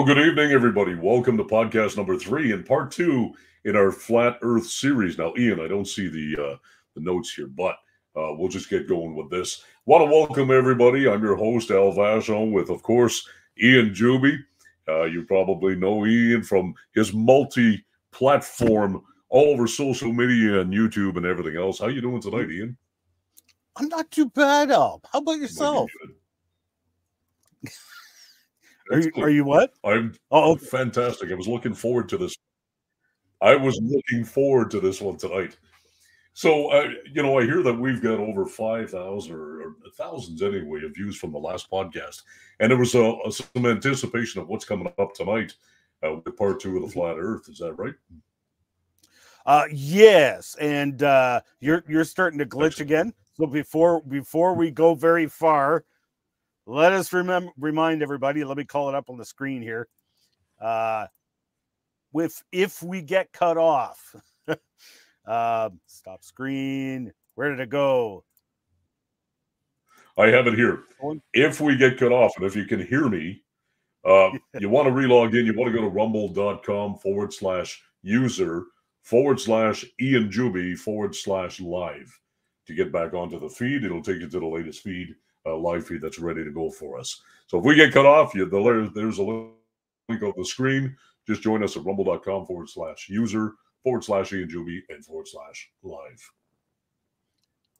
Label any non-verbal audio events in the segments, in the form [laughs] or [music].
Well, good evening, everybody. Welcome to podcast number three and part two in our flat Earth series. Now, Ian, I don't see the uh, the notes here, but uh, we'll just get going with this. Want to welcome everybody. I'm your host Al Vachon with, of course, Ian Juby. Uh, you probably know Ian from his multi-platform all over social media and YouTube and everything else. How you doing tonight, Ian? I'm not too bad, Al. How about yourself? Are you, are you what? I'm oh fantastic. I was looking forward to this. I was looking forward to this one tonight. So, uh, you know, I hear that we've got over 5,000 or, or, thousands anyway of views from the last podcast. And there was a, a, some anticipation of what's coming up tonight uh, with part two of the flat earth. Is that right? Uh, yes. And uh, you're, you're starting to glitch again. So before, before we go very far, let us remember remind everybody. Let me call it up on the screen here. Uh, with if we get cut off, uh, [laughs] stop screen. Where did it go? I have it here. If we get cut off, and if you can hear me, uh, [laughs] you want to relog in, you want to go to rumble.com forward slash user forward slash Ian Juby forward slash live to get back onto the feed. It'll take you to the latest feed uh, live feed that's ready to go for us. So if we get cut off, you, the, there's a link on the screen. Just join us at rumble.com forward slash user forward slash Ian Juby and forward slash live.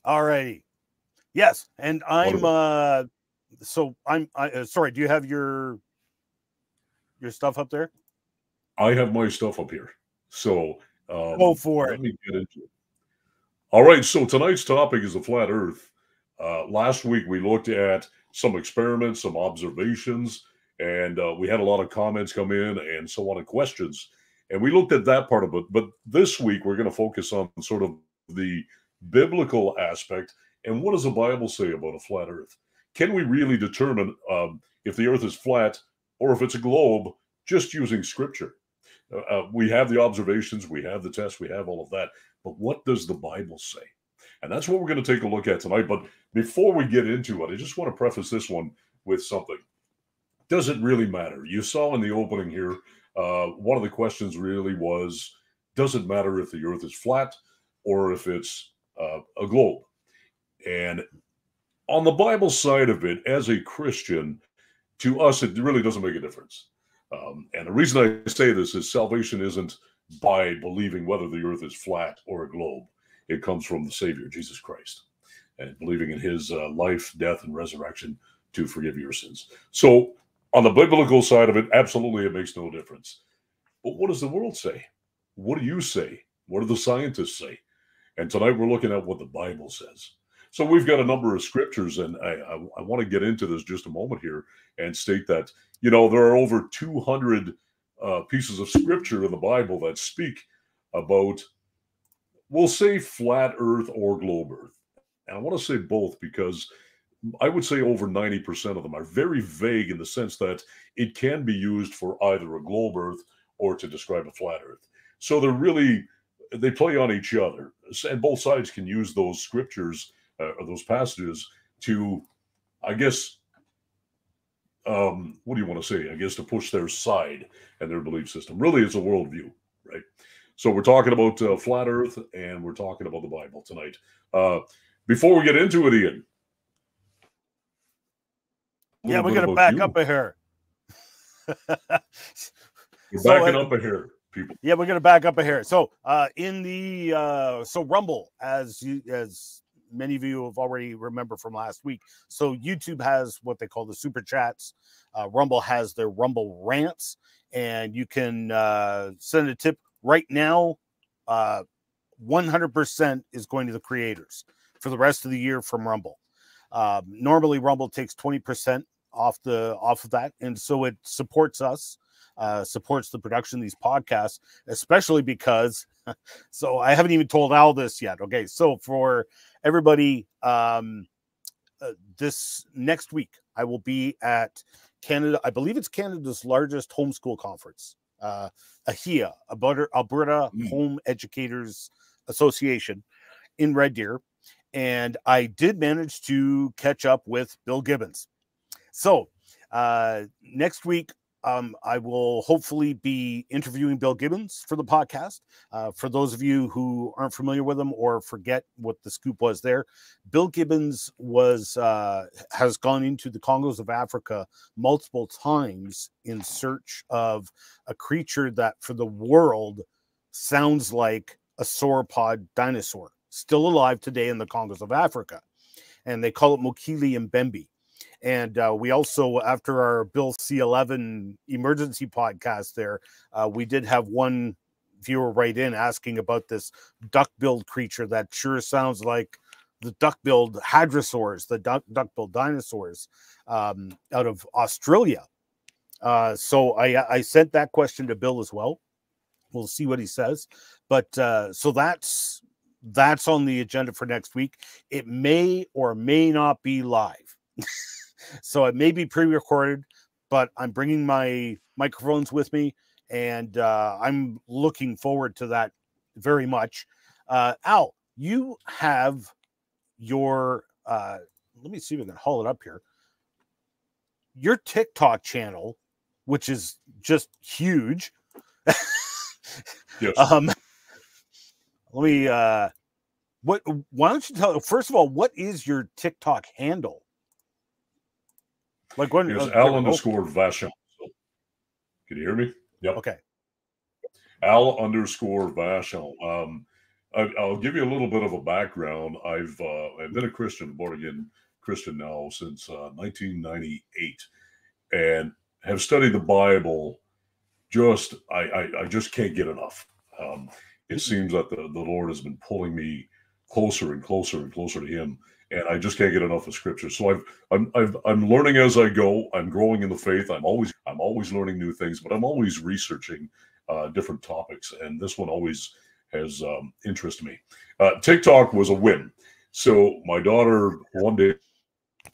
All righty. Yes. And I'm, uh, so I'm, I, uh, sorry, do you have your, your stuff up there? I have my stuff up here. So, um, go for let it. me get into it. All right. So tonight's topic is the flat earth. Uh, last week, we looked at some experiments, some observations, and uh, we had a lot of comments come in and so on and questions. And we looked at that part of it. But this week, we're going to focus on sort of the biblical aspect and what does the Bible say about a flat earth? Can we really determine um, if the earth is flat or if it's a globe just using scripture? Uh, uh we have the observations, we have the tests, we have all of that. But what does the Bible say? And that's what we're going to take a look at tonight. But before we get into it, I just want to preface this one with something. Does it really matter? You saw in the opening here, uh, one of the questions really was Does it matter if the earth is flat or if it's uh, a globe? And on the Bible side of it, as a Christian, to us, it really doesn't make a difference. Um, and the reason I say this is salvation isn't by believing whether the earth is flat or a globe. It comes from the Savior, Jesus Christ, and believing in his uh, life, death, and resurrection to forgive your sins. So, on the biblical side of it, absolutely it makes no difference. But what does the world say? What do you say? What do the scientists say? And tonight we're looking at what the Bible says. So we've got a number of scriptures, and I, I, I want to get into this just a moment here and state that, you know, there are over 200 uh, pieces of scripture in the Bible that speak about we'll say flat Earth or globe Earth. And I want to say both because I would say over 90% of them are very vague in the sense that it can be used for either a globe Earth or to describe a flat Earth. So they're really, they play on each other. And both sides can use those scriptures uh, or those passages to, I guess, um, what do you want to say? I guess to push their side and their belief system. Really, it's a worldview? So we're talking about uh, flat Earth and we're talking about the Bible tonight. Uh, before we get into it, Ian. Yeah, we're gonna back you. up a hair. we're so, backing uh, up a hair, people. Yeah, we're gonna back up a hair. So uh, in the uh, so Rumble, as you as many of you have already remember from last week. So YouTube has what they call the super chats. Uh, Rumble has their Rumble rants, and you can uh, send a tip right now, uh, 100% is going to the creators for the rest of the year from Rumble. Um, normally, Rumble takes 20% off the off of that, and so it supports us, uh, supports the production of these podcasts, especially because. [laughs] So I haven't even told Al this yet. Okay, so for everybody, um, uh, this next week I will be at Canada. I believe it's Canada's largest homeschool conference uh, Alberta, Alberta mm. Home Educators Association in Red Deer. And I did manage to catch up with Bill Gibbons. So uh, next week, um, I will hopefully be interviewing Bill Gibbons for the podcast. Uh, for those of you who aren't familiar with him or forget what the scoop was there, Bill Gibbons was uh, has gone into the Congos of Africa multiple times in search of a creature that, for the world, sounds like a sauropod dinosaur, still alive today in the Congos of Africa, and they call it Mokele mbembe and uh, we also, after our Bill C11 emergency podcast, there, uh, we did have one viewer write in asking about this duck-billed creature that sure sounds like the duck-billed hadrosaurs, the duck duck-billed dinosaurs um, out of Australia. Uh, so I, I sent that question to Bill as well. We'll see what he says. But uh, so that's that's on the agenda for next week. It may or may not be live. [laughs] So it may be pre-recorded, but I'm bringing my microphones with me, and uh, I'm looking forward to that very much. Uh, Al, you have your. Uh, let me see if I can haul it up here. Your TikTok channel, which is just huge. [laughs] yes. Um, let me. Uh, what? Why don't you tell? First of all, what is your TikTok handle? Like when it's uh, Al underscore Vachon. Can you hear me? Yep. Okay. Al underscore Vachon. Um, I, will give you a little bit of a background. I've uh, I've been a Christian, born again Christian now since uh, 1998, and have studied the Bible. Just I I, I just can't get enough. Um, it seems that the, the Lord has been pulling me closer and closer and closer to Him and I just can't get enough of scripture. So I've I'm I've, I'm learning as I go. I'm growing in the faith. I'm always I'm always learning new things, but I'm always researching uh, different topics, and this one always has um, interested me. Uh, TikTok was a win. So my daughter one day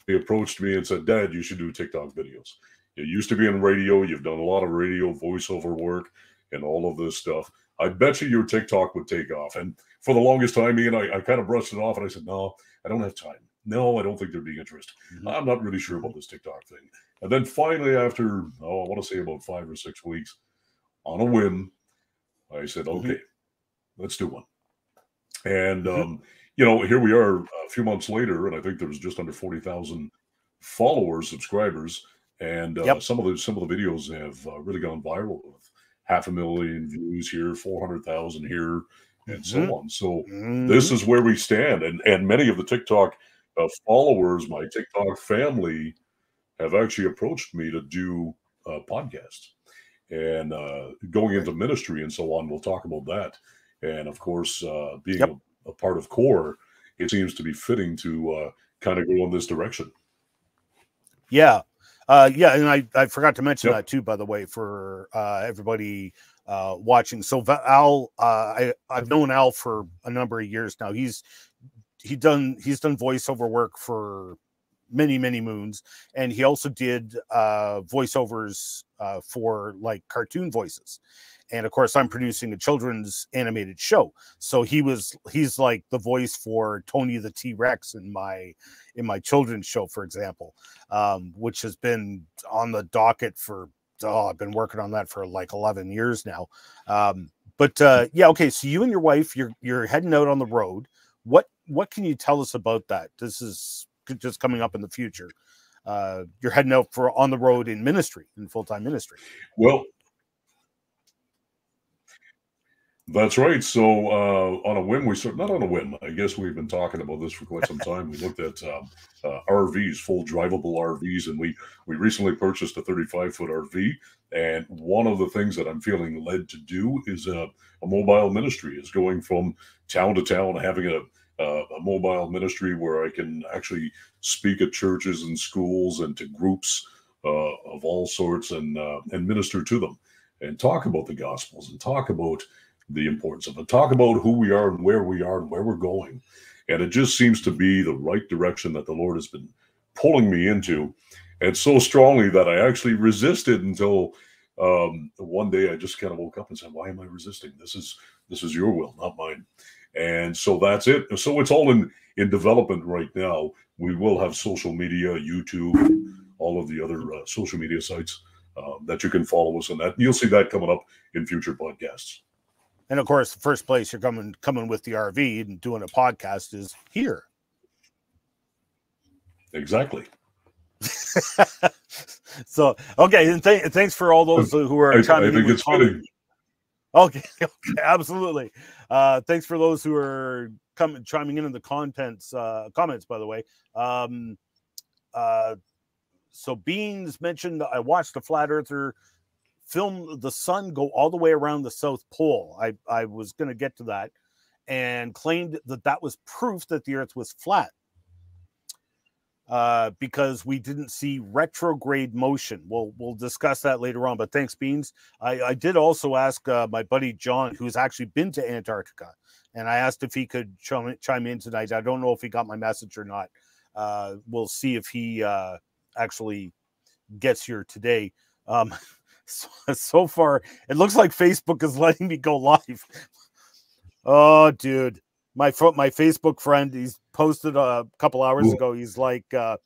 approached me and said, "Dad, you should do TikTok videos. You used to be in radio. You've done a lot of radio voiceover work and all of this stuff." I bet you your TikTok would take off. And for the longest time, Ian, I, I kind of brushed it off and I said, no, I don't have time. No, I don't think there'd be interest. Mm-hmm. I'm not really sure about this TikTok thing. And then finally, after, oh, I want to say about five or six weeks, on a whim, I said, mm-hmm. okay, mm-hmm. let's do one. And, mm-hmm. um, you know, here we are a few months later, and I think there's just under 40,000 followers, subscribers. And uh, yep. some of the some of the videos have uh, really gone viral with half a million views here, 400,000 here, and so mm-hmm. on. So mm-hmm. this is where we stand, and and many of the TikTok uh, followers, my TikTok family, have actually approached me to do uh, podcasts and uh, going into ministry and so on. We'll talk about that, and of course, uh, being yep. a, a, part of CORE, it seems to be fitting to uh, kind of go in this direction. Yeah, uh, yeah, and I, I forgot to mention yep. that too, by the way, for uh, everybody uh, watching. So Al, uh, I I've known Al for a number of years now. He's he done he's done voiceover work for many many moons, and he also did uh, voiceovers uh, for like cartoon voices. And of course, I'm producing a children's animated show, so he was he's like the voice for Tony the T Rex in my in my children's show, for example, um, which has been on the docket for oh, I've been working on that for like 11 years now. Um, but uh, yeah, okay. So you and your wife, you're you're heading out on the road. What what can you tell us about that? This is just coming up in the future. Uh, you're heading out for on the road in ministry, in full time ministry. Well, That's right. So uh, on a whim, we sort not on a whim. I guess we've been talking about this for quite some time. We looked at um, uh, RVs, full drivable RVs, and we we recently purchased a 35 foot RV. And one of the things that I'm feeling led to do is a, a mobile ministry, is going from town to town, having a a mobile ministry where I can actually speak at churches and schools and to groups uh, of all sorts and uh, and minister to them and talk about the gospels and talk about the importance of it. Talk about who we are and where we are and where we're going. And it just seems to be the right direction that the Lord has been pulling me into. And so strongly that I actually resisted until um, one day I just kind of woke up and said, Why am I resisting? This is this is your will, not mine. And so that's it. So it's all in in development right now. We will have social media, YouTube, all of the other uh, social media sites um, that you can follow us on that. You'll see that coming up in future podcasts. And of course, the first place you're coming coming with the RV and doing a podcast is here. Exactly. [laughs] so okay, and th- thanks for all those who are I, chiming I think in it's fitting. Okay, [laughs] okay, absolutely. Uh, thanks for those who are coming chiming in in the contents uh, comments. By the way, um, uh, so Beans mentioned I watched a flat earther film the sun go all the way around the South Pole. I I was going to get to that, and claimed that that was proof that the Earth was flat uh, because we didn't see retrograde motion. We'll we'll discuss that later on. But thanks, Beans. I, I did also ask uh, my buddy John, who's actually been to Antarctica, and I asked if he could chime, chime in tonight. I don't know if he got my message or not. Uh, we'll see if he uh, actually gets here today. Um, [laughs] so, so far, it looks like Facebook is letting me go live. Oh, dude my my Facebook friend, he's posted a couple hours ago. He's like, uh,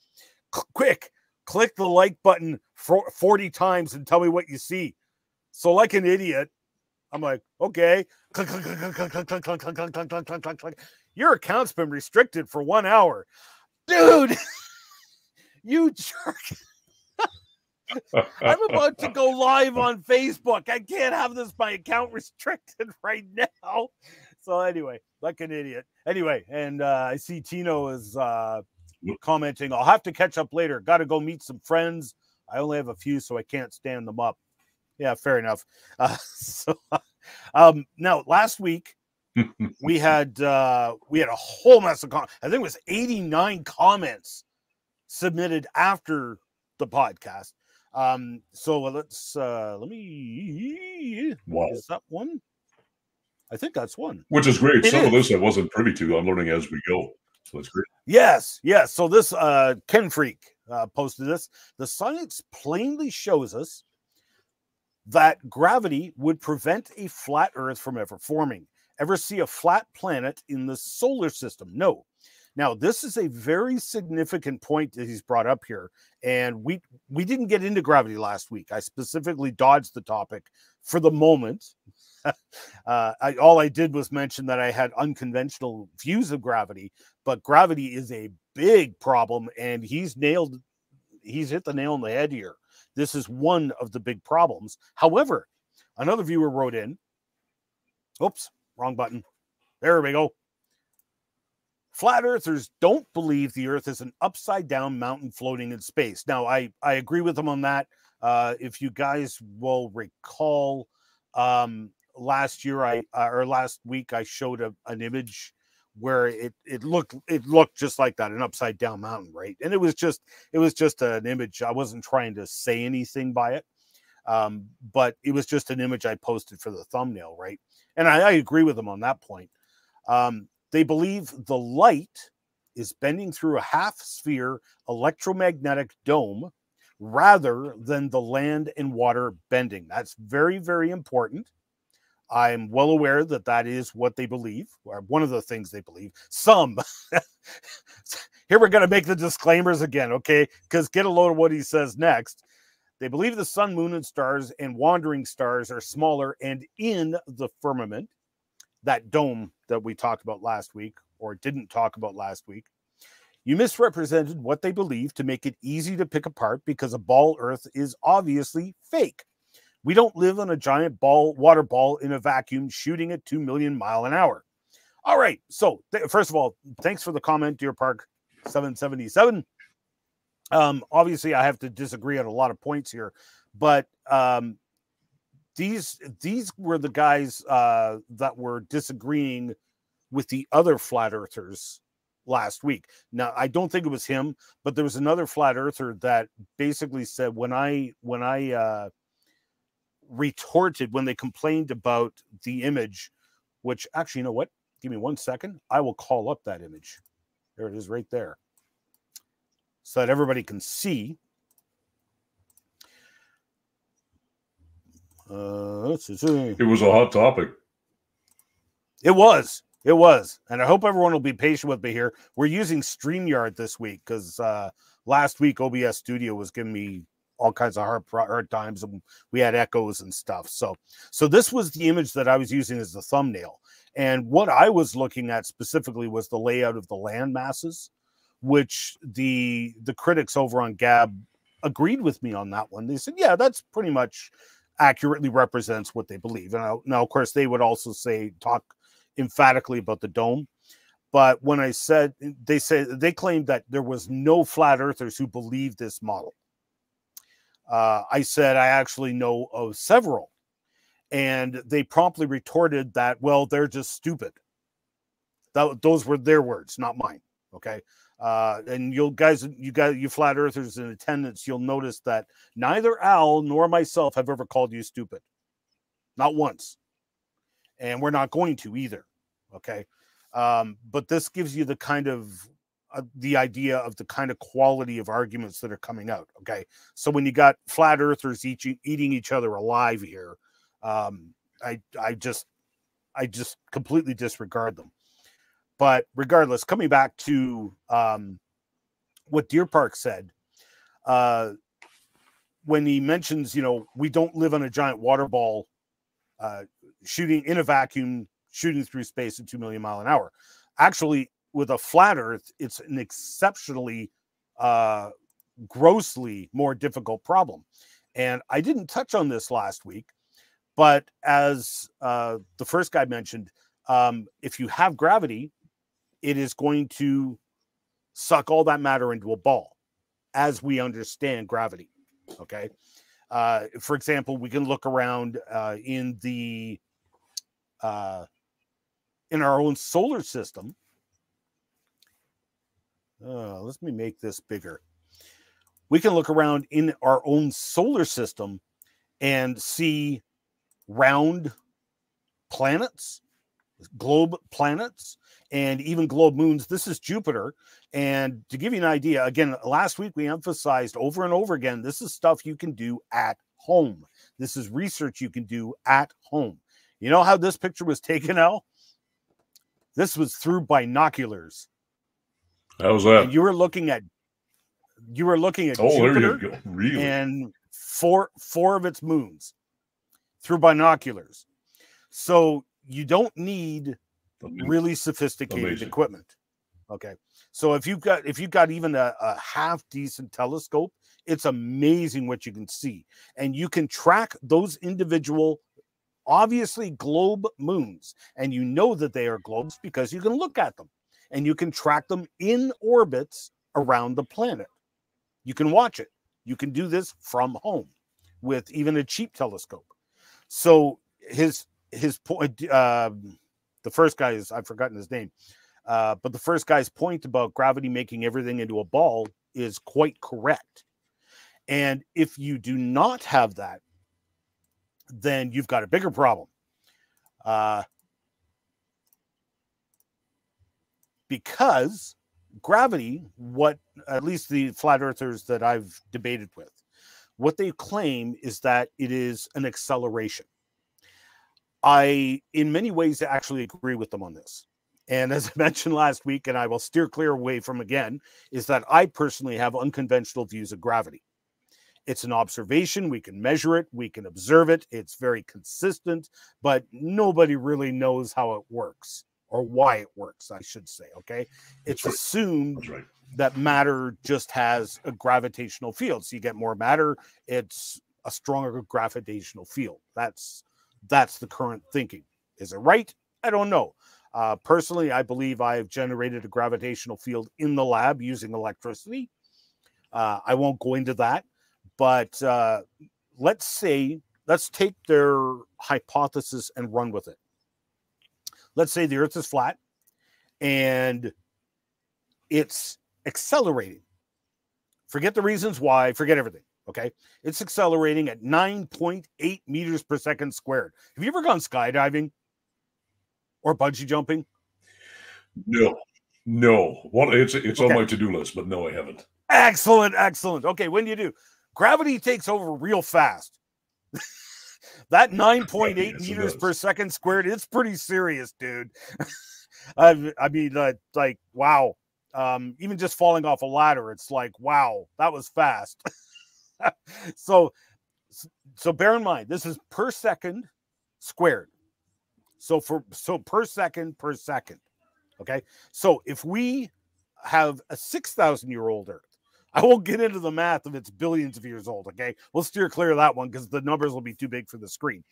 "Quick, click the like button for 40 times and tell me what you see." So, like an idiot, I'm like, "Okay." Click, click, click, click, click, click, click, click, click, click, click, click, click, click. Your account's been restricted for one hour, dude. you jerk. I'm about to go live on Facebook. I can't have this my account restricted [laughs] right now. So anyway, like an idiot. Anyway, and uh, I see Tino is uh, commenting. I'll have to catch up later. Got to go meet some friends. I only have a few, so I can't stand them up. Yeah, fair enough. [laughs] Uh, so um, now, last week [laughs] we had uh, we had a whole mess of comments. I think it was 89 comments submitted after the podcast. Um, so let's uh, let me. Wow. Is that one? I think that's one. Which is great. It Some of this I wasn't privy to. I'm learning as we go. So that's great. Yes, yes. So this uh Ken Freak uh, posted this. The science plainly shows us that gravity would prevent a flat Earth from ever forming. Ever see a flat planet in the solar system? No. Now, this is a very significant point that he's brought up here, and we we didn't get into gravity last week. I specifically dodged the topic for the moment. [laughs] uh, I, all I did was mention that I had unconventional views of gravity, but gravity is a big problem, and he's nailed. He's hit the nail on the head here. This is one of the big problems. However, another viewer wrote in. Oops, wrong button. There we go. Flat earthers don't believe the earth is an upside down mountain floating in space. Now, I, I agree with them on that. Uh, if you guys will recall, um, last year I uh, or last week I showed a, an image where it it looked it looked just like that an upside down mountain right? And it was just it was just an image. I wasn't trying to say anything by it. Um, but it was just an image i posted for the thumbnail right? And i, I agree with them on that point. Um, they believe the light is bending through a half sphere electromagnetic dome rather than the land and water bending that's very very important I'm well aware that that is what they believe, or one of the things they believe. Some. [laughs] Here we're going to make the disclaimers again, okay? Because get a load of what he says next. They believe the sun, moon, and stars and wandering stars are smaller and in the firmament, that dome that we talked about last week or didn't talk about last week. You misrepresented what they believe to make it easy to pick apart because a ball Earth is obviously fake. We don't live on a giant ball, water ball in a vacuum shooting at 2 million mile an hour. All right. So, th- first of all, thanks for the comment, Deer Park 777. Um, obviously, I have to disagree on a lot of points here, but um, these these were the guys uh, that were disagreeing with the other flat earthers last week. Now, I don't think it was him, but there was another flat earther that basically said when I when I uh, retorted when they complained about the image, which actually, you know what? Give me one second. I will call up that image. There it is right there. So that everybody can see. Uh. It was a hot topic. It was. It was. And I hope everyone will be patient with me here. We're using StreamYard this week because uh, last week OBS Studio was giving me all kinds of hard, hard times and we had echoes and stuff. So, so this was the image that I was using as the thumbnail. And what I was looking at specifically was the layout of the land masses, which the the critics over on Gab agreed with me on that one. They said, yeah, that's pretty much accurately represents what they believe. And now, of course, they would also say talk emphatically about the dome. But when I said they said they claimed that there was no flat earthers who believed this model. Uh, I said I actually know of several, and they promptly retorted that well they're just stupid. That, those were their words, not mine. Okay, uh, and you'll guys, you guys, you flat earthers in attendance, you'll notice that neither Al nor myself have ever called you stupid, not once, and we're not going to either. Okay, um, but this gives you the kind of uh, the idea of the kind of quality of arguments that are coming out. Okay, so when you got flat earthers eating eating each other alive here, um, I I just I just completely disregard them. But regardless, coming back to um, what Deer Park said, uh, when he mentions, you know, we don't live on a giant water ball uh, shooting in a vacuum shooting through space at 2 million mile an hour. Actually, with a flat Earth, it's an exceptionally, uh, grossly more difficult problem. And I didn't touch on this last week, but as uh, the first guy mentioned, um, if you have gravity, it is going to suck all that matter into a ball as we understand gravity. Okay. Uh, for example, we can look around uh, in the uh, in our own solar system. Uh, let me make this bigger. We can look around in our own solar system and see round planets, globe planets, and even globe moons. This is Jupiter. And to give you an idea, again, last week we emphasized over and over again this is stuff you can do at home. This is research you can do at home. You know how this picture was taken, Al? This was through binoculars. How was that? And you were looking at you were looking at oh, Jupiter there you go. Really? and four four of its moons through binoculars. So you don't need really sophisticated Amazing. equipment. Okay. So if you've got if you've got even a, a half decent telescope, it's amazing what you can see. And you can track those individual obviously globe moons and you know that they are globes because you can look at them and you can track them in orbits around the planet you can watch it you can do this from home with even a cheap telescope so his his point uh, the first guy is i've forgotten his name uh, but the first guy's point about gravity making everything into a ball is quite correct and if you do not have that then you've got a bigger problem. Uh, because gravity, what at least the flat earthers that I've debated with, what they claim is that it is an acceleration. I, in many ways, actually agree with them on this. And as [laughs] I mentioned last week, and I will steer clear away from again, is that I personally have unconventional views of gravity. It's an observation. We can measure it, we can observe it. It's very consistent, but nobody really knows how it works or why it works, I should say. Okay. It's right. assumed right. that matter just has a gravitational field. So you get more matter, it's a stronger gravitational field. That's that's the current thinking. Is it right? I don't know. Uh, personally, I believe I have generated a gravitational field in the lab using electricity. Uh, I won't go into that. But uh, let's say, let's take their hypothesis and run with it. Let's say the Earth is flat and it's accelerating. Forget the reasons why, forget everything. Okay. It's accelerating at 9.8 meters per second squared. Have you ever gone skydiving or bungee jumping? No, no. What it's it's okay. on my to do list, but no, I haven't. Excellent, excellent. Okay, when do you do? Gravity takes over real fast. [laughs] that 9.8 yes, meters per second squared, it's pretty serious, dude. [laughs] I, I mean, uh, like, wow. Um, even just falling off a ladder, it's like, wow, that was fast. [laughs] [laughs] so, so bear in mind this is per second squared. So for so per second per second. Okay. So if we have a 6,000 year old Earth, [laughs] I won't get into the math of it's billions of years old. Okay. We'll steer clear of that one because the numbers will be too big for the screen.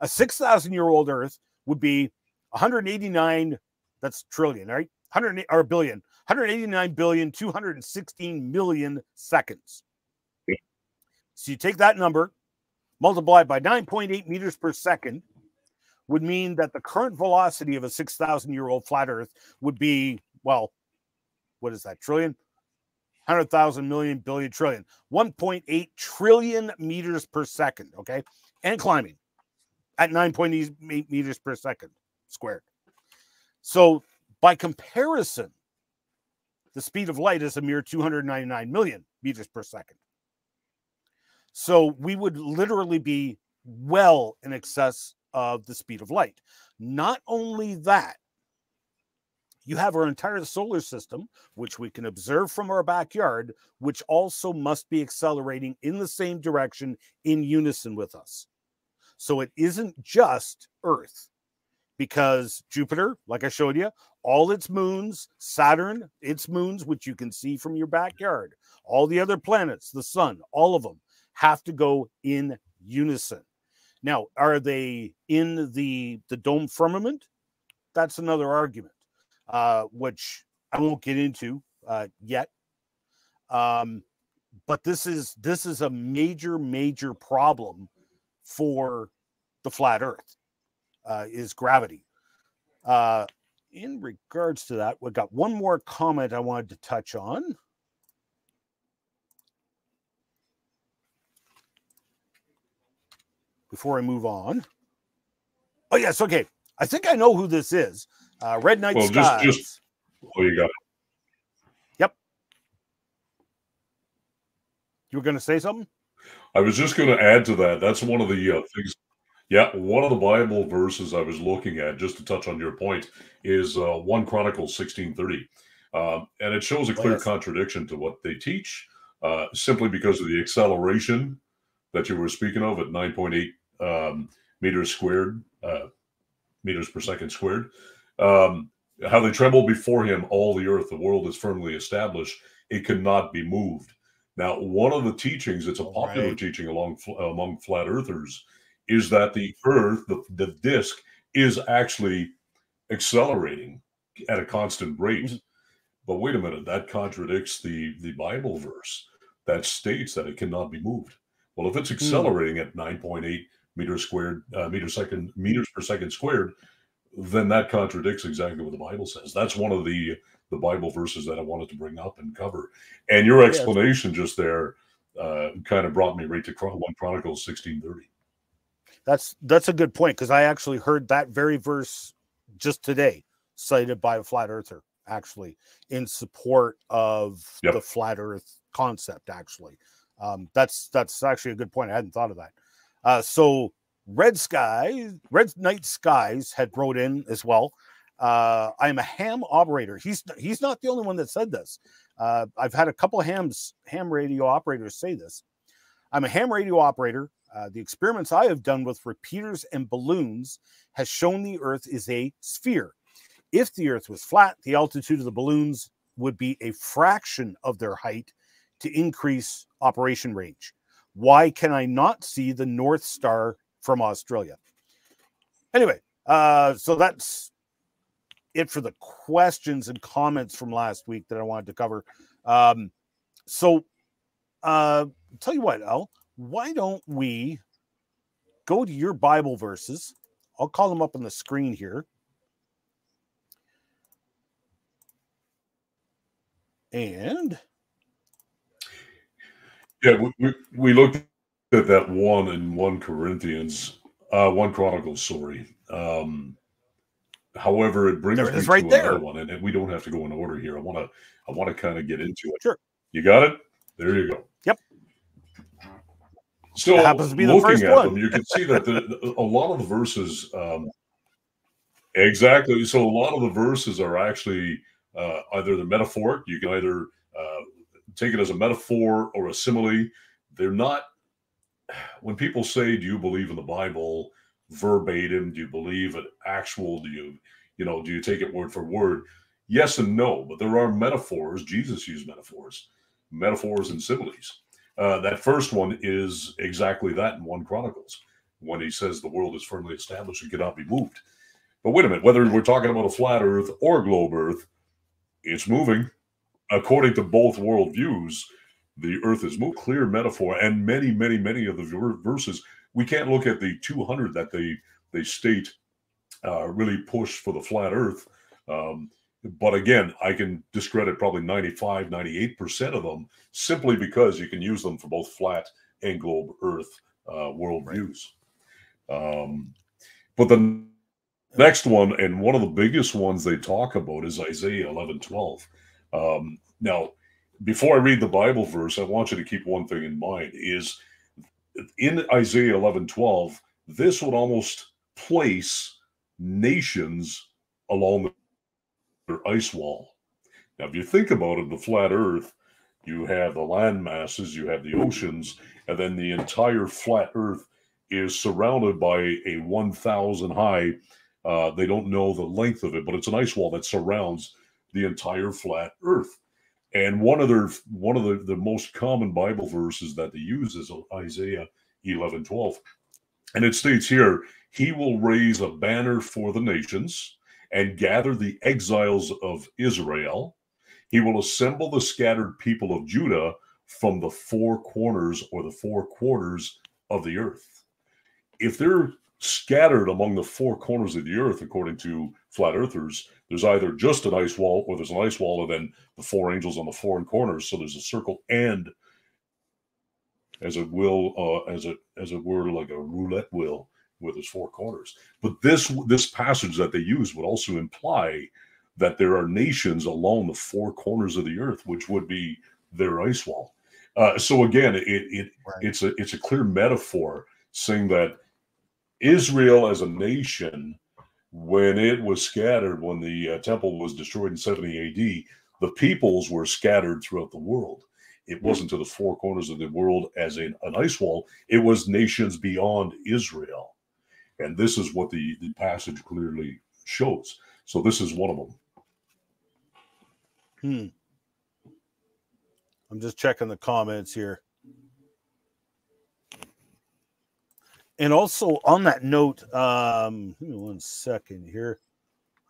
A 6,000 year old Earth would be 189, that's trillion, right? 100 or billion, 189 billion, 216 million seconds. So you take that number, multiply by 9.8 meters per second, would mean that the current velocity of a 6,000 year old flat Earth would be, well, what is that, trillion? 100,000 million billion trillion, 1.8 trillion meters per second. Okay. And climbing at 9.8 meters per second squared. So, by comparison, the speed of light is a mere 299 million meters per second. So, we would literally be well in excess of the speed of light. Not only that, you have our entire solar system, which we can observe from our backyard, which also must be accelerating in the same direction in unison with us. So it isn't just Earth, because Jupiter, like I showed you, all its moons, Saturn, its moons, which you can see from your backyard, all the other planets, the sun, all of them have to go in unison. Now, are they in the the dome firmament? That's another argument, uh, which I won't get into uh, yet. Um, but this is this is a major major problem for the flat Earth uh, is gravity. Uh, in regards to that, we've got one more comment I wanted to touch on. Before I move on. Oh, yes. Okay. I think I know who this is. Uh, Red Night well, Skies. Just, just, oh, you got it. Yep. You were going to say something? I was just going to add to that. That's one of the uh, things. Yeah, one of the Bible verses I was looking at, just to touch on your point, is uh, 1 Chronicles 1630. Um, and it shows a clear oh, yes. contradiction to what they teach uh, simply because of the acceleration that you were speaking of at 9.8 um, meters squared, uh, meters per second squared. Um, how they tremble before him, all the earth, the world is firmly established. It cannot be moved. Now, one of the teachings, it's a popular right. teaching along among flat earthers, is that the earth, the, the disk, is actually accelerating at a constant rate. Mm-hmm. But wait a minute, that contradicts the, the Bible verse that states that it cannot be moved. Well, if it's hmm. accelerating mm. at 9.8 meters squared, uh, meter second meters per second squared, then that contradicts exactly what the Bible says. That's one of the the Bible verses that I wanted to bring up and cover. And your explanation just there uh, kind of brought me right to one Chronicles sixteen thirty. That's that's a good point because I actually heard that very verse just today cited by a flat earther actually in support of yep. the flat earth concept actually um, that's that's actually a good point i hadn't thought of that uh, so Red Sky, Red Night Skies had wrote in as well. Uh, I'm a ham operator. He's he's not the only one that said this. Uh, I've had a couple of hams ham radio operators say this. I'm a ham radio operator. Uh, the experiments I have done with repeaters and balloons has shown the Earth is a sphere. If the Earth was flat, the altitude of the balloons would be a fraction of their height to increase operation range. Why can I not see the North Star from Australia? Anyway, uh, so that's it for the questions and comments from last week that I wanted to cover. Um, so, uh, tell you what, Al, why don't we go to your Bible verses? I'll call them up on the screen here. And yeah, we, we, we looked at that one in one Corinthians, uh, one Chronicles, sorry. Um, however, it brings there me right to there. another one, and, we don't have to go in order here. I want to, I want to kind of get into it. Sure. You got it. There you go. Yep. So happens to be the looking at one. them, you can see that the, a lot of the verses, um, exactly. So a lot of the verses are actually uh, either the metaphoric. You can either uh, take it as a metaphor or a simile. they're not. When people say, "Do you believe in the Bible?" verbatim? Do you believe it actual? Do you, you know, do you take it word for word? Yes and no, but there are metaphors. Jesus used metaphors, metaphors and similes. Uh, that first one is exactly that in 1 Chronicles when he says the world is firmly established and cannot be moved. But wait a minute, whether we're talking about a flat earth or globe earth, it's moving. According to both worldviews, the earth is more Clear metaphor, and many, many, many of the verses. We can't look at the 200 that they they state uh, really push for the flat earth. Um, but again, I can discredit probably 95, 98% of them simply because you can use them for both flat and globe earth uh, worldviews. Um, but the next one, and one of the biggest ones they talk about is Isaiah 11 12. Um, now, before I read the Bible verse, I want you to keep one thing in mind is in Isaiah 11 12, this would almost place nations along their ice wall. Now, if you think about it, the flat Earth, you have the land masses, you have the oceans, and then the entire flat Earth is surrounded by a 1,000 high. Uh, they don't know the length of it, but it's an ice wall that surrounds the entire flat Earth. And one of their one of the, the most common Bible verses that they use is Isaiah 11, 12. And it states here, He will raise a banner for the nations and gather the exiles of Israel. He will assemble the scattered people of Judah from the four corners or the four quarters of the earth. If they're scattered among the four corners of the earth, according to flat earthers, there's either just an ice wall or there's an ice wall and then the four angels on the four corners. So there's a circle and as it will, uh, as it as it were, like a roulette wheel with its four corners. But this this passage that they use would also imply that there are nations along the four corners of the earth, which would be their ice wall. Uh, so again, it, it right. it's a it's a clear metaphor saying that Israel as a nation, when it was scattered, when the uh, temple was destroyed in 70 AD, the peoples were scattered throughout the world. It wasn't to the four corners of the world as in an ice wall. It was nations beyond Israel. And this is what the, the passage clearly shows. So this is one of them. Hmm. I'm just checking the comments here. And also on that note, um, one second here.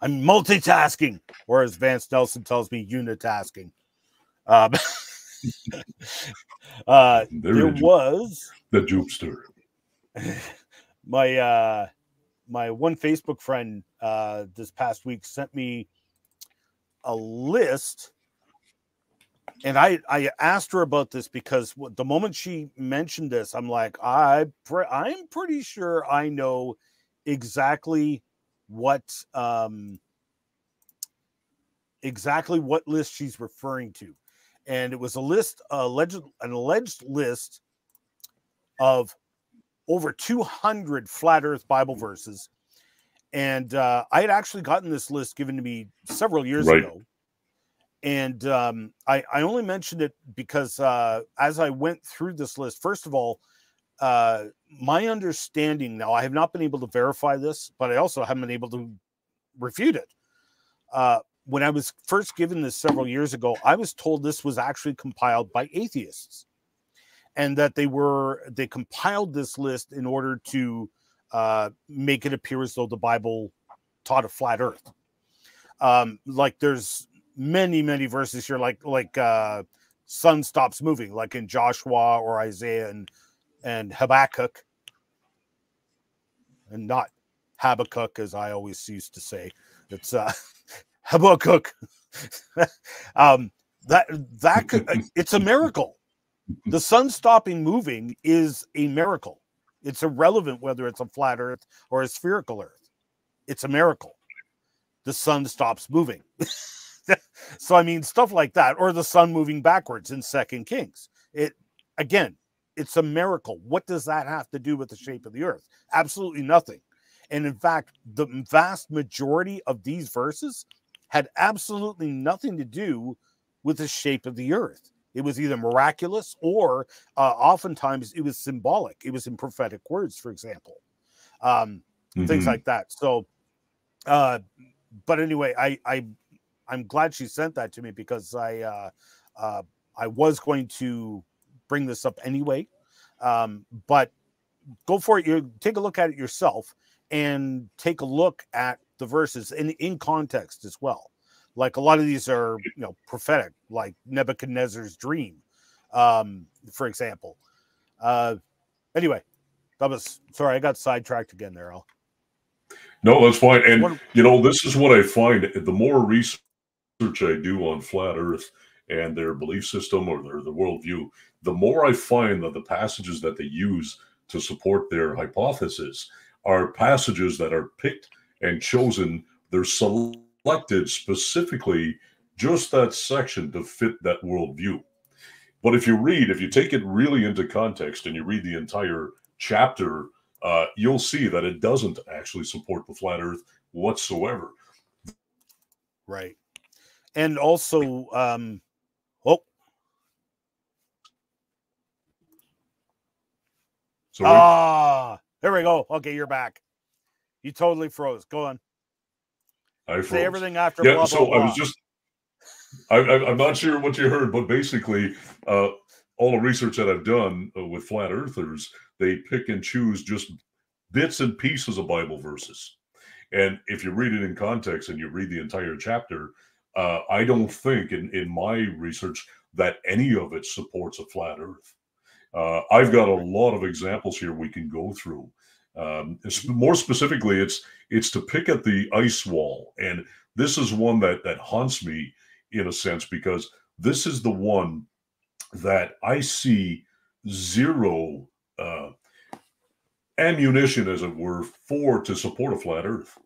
I'm multitasking, or as Vance Nelson tells me, unitasking. Um, [laughs] uh, there, there was the Jubster. [laughs] my uh my one Facebook friend uh this past week sent me a list and I I asked her about this because the moment she mentioned this, I'm like, I pre- I'm pretty sure I know exactly what um exactly what list she's referring to, and it was a list, alleged an alleged list of over 200 flat Earth Bible verses, and uh, I had actually gotten this list given to me several years right. ago and um, I, I only mentioned it because uh, as I went through this list, first of all, uh, my understanding now, I have not been able to verify this, but I also haven't been able to refute it. Uh, when I was first given this several years ago, I was told this was actually compiled by atheists and that they were, they compiled this list in order to uh, make it appear as though the Bible taught a flat earth. Um, like there's many many verses here like like uh sun stops moving like in joshua or isaiah and and habakkuk. And not habakkuk as i always used to say. It's uh [laughs] habakkuk. [laughs] Um that that could uh, [laughs] it's a miracle. The sun stopping moving is a miracle. It's irrelevant whether it's a flat earth or a spherical earth. It's a miracle. The sun stops moving [laughs] so I mean stuff like that, or the sun moving backwards in Second Kings. It again, it's a miracle. What does that have to do with the shape of the earth? Absolutely nothing. And in fact, the vast majority of these verses had absolutely nothing to do with the shape of the earth. It was either miraculous or uh, oftentimes it was symbolic. It was in prophetic words, for example, um, mm-hmm. things like that. So, uh, but anyway, I, I I'm glad she sent that to me because I uh, uh, I was going to bring this up anyway. Um, but go for it. You take a look at it yourself and take a look at the verses in in context as well. Like a lot of these are you know prophetic, like Nebuchadnezzar's dream, um, for example. Uh, anyway, that was sorry, I got sidetracked again there. Al. No, that's fine. And you know, this is what I find: the more research I do on flat Earth and their belief system or their the worldview, the more I find that the passages that they use to support their hypothesis are passages that are picked and chosen. They're selected specifically just that section to fit that worldview. But if you read, if you take it really into context and you read the entire chapter, uh, you'll see that it doesn't actually support the flat Earth whatsoever. Right, and also, um, oh, Sorry. Ah, there we go. Okay, you're back. You totally froze. Go on. I froze. Say everything after. Yeah. Blah, so blah, blah. I was just. I, i'm not sure what you heard, but basically, uh, all the research that I've done uh, with flat earthers, they pick and choose just bits and pieces of Bible verses. And if you read it in context and you read the entire chapter, uh, I don't think in, in my research that any of it supports a flat earth. Uh, I've got a lot of examples here we can go through. Um, more specifically, it's it's to pick at the ice wall, and this is one that that haunts me in a sense because this is the one that I see zero uh, ammunition, as it were, for to support a flat Earth,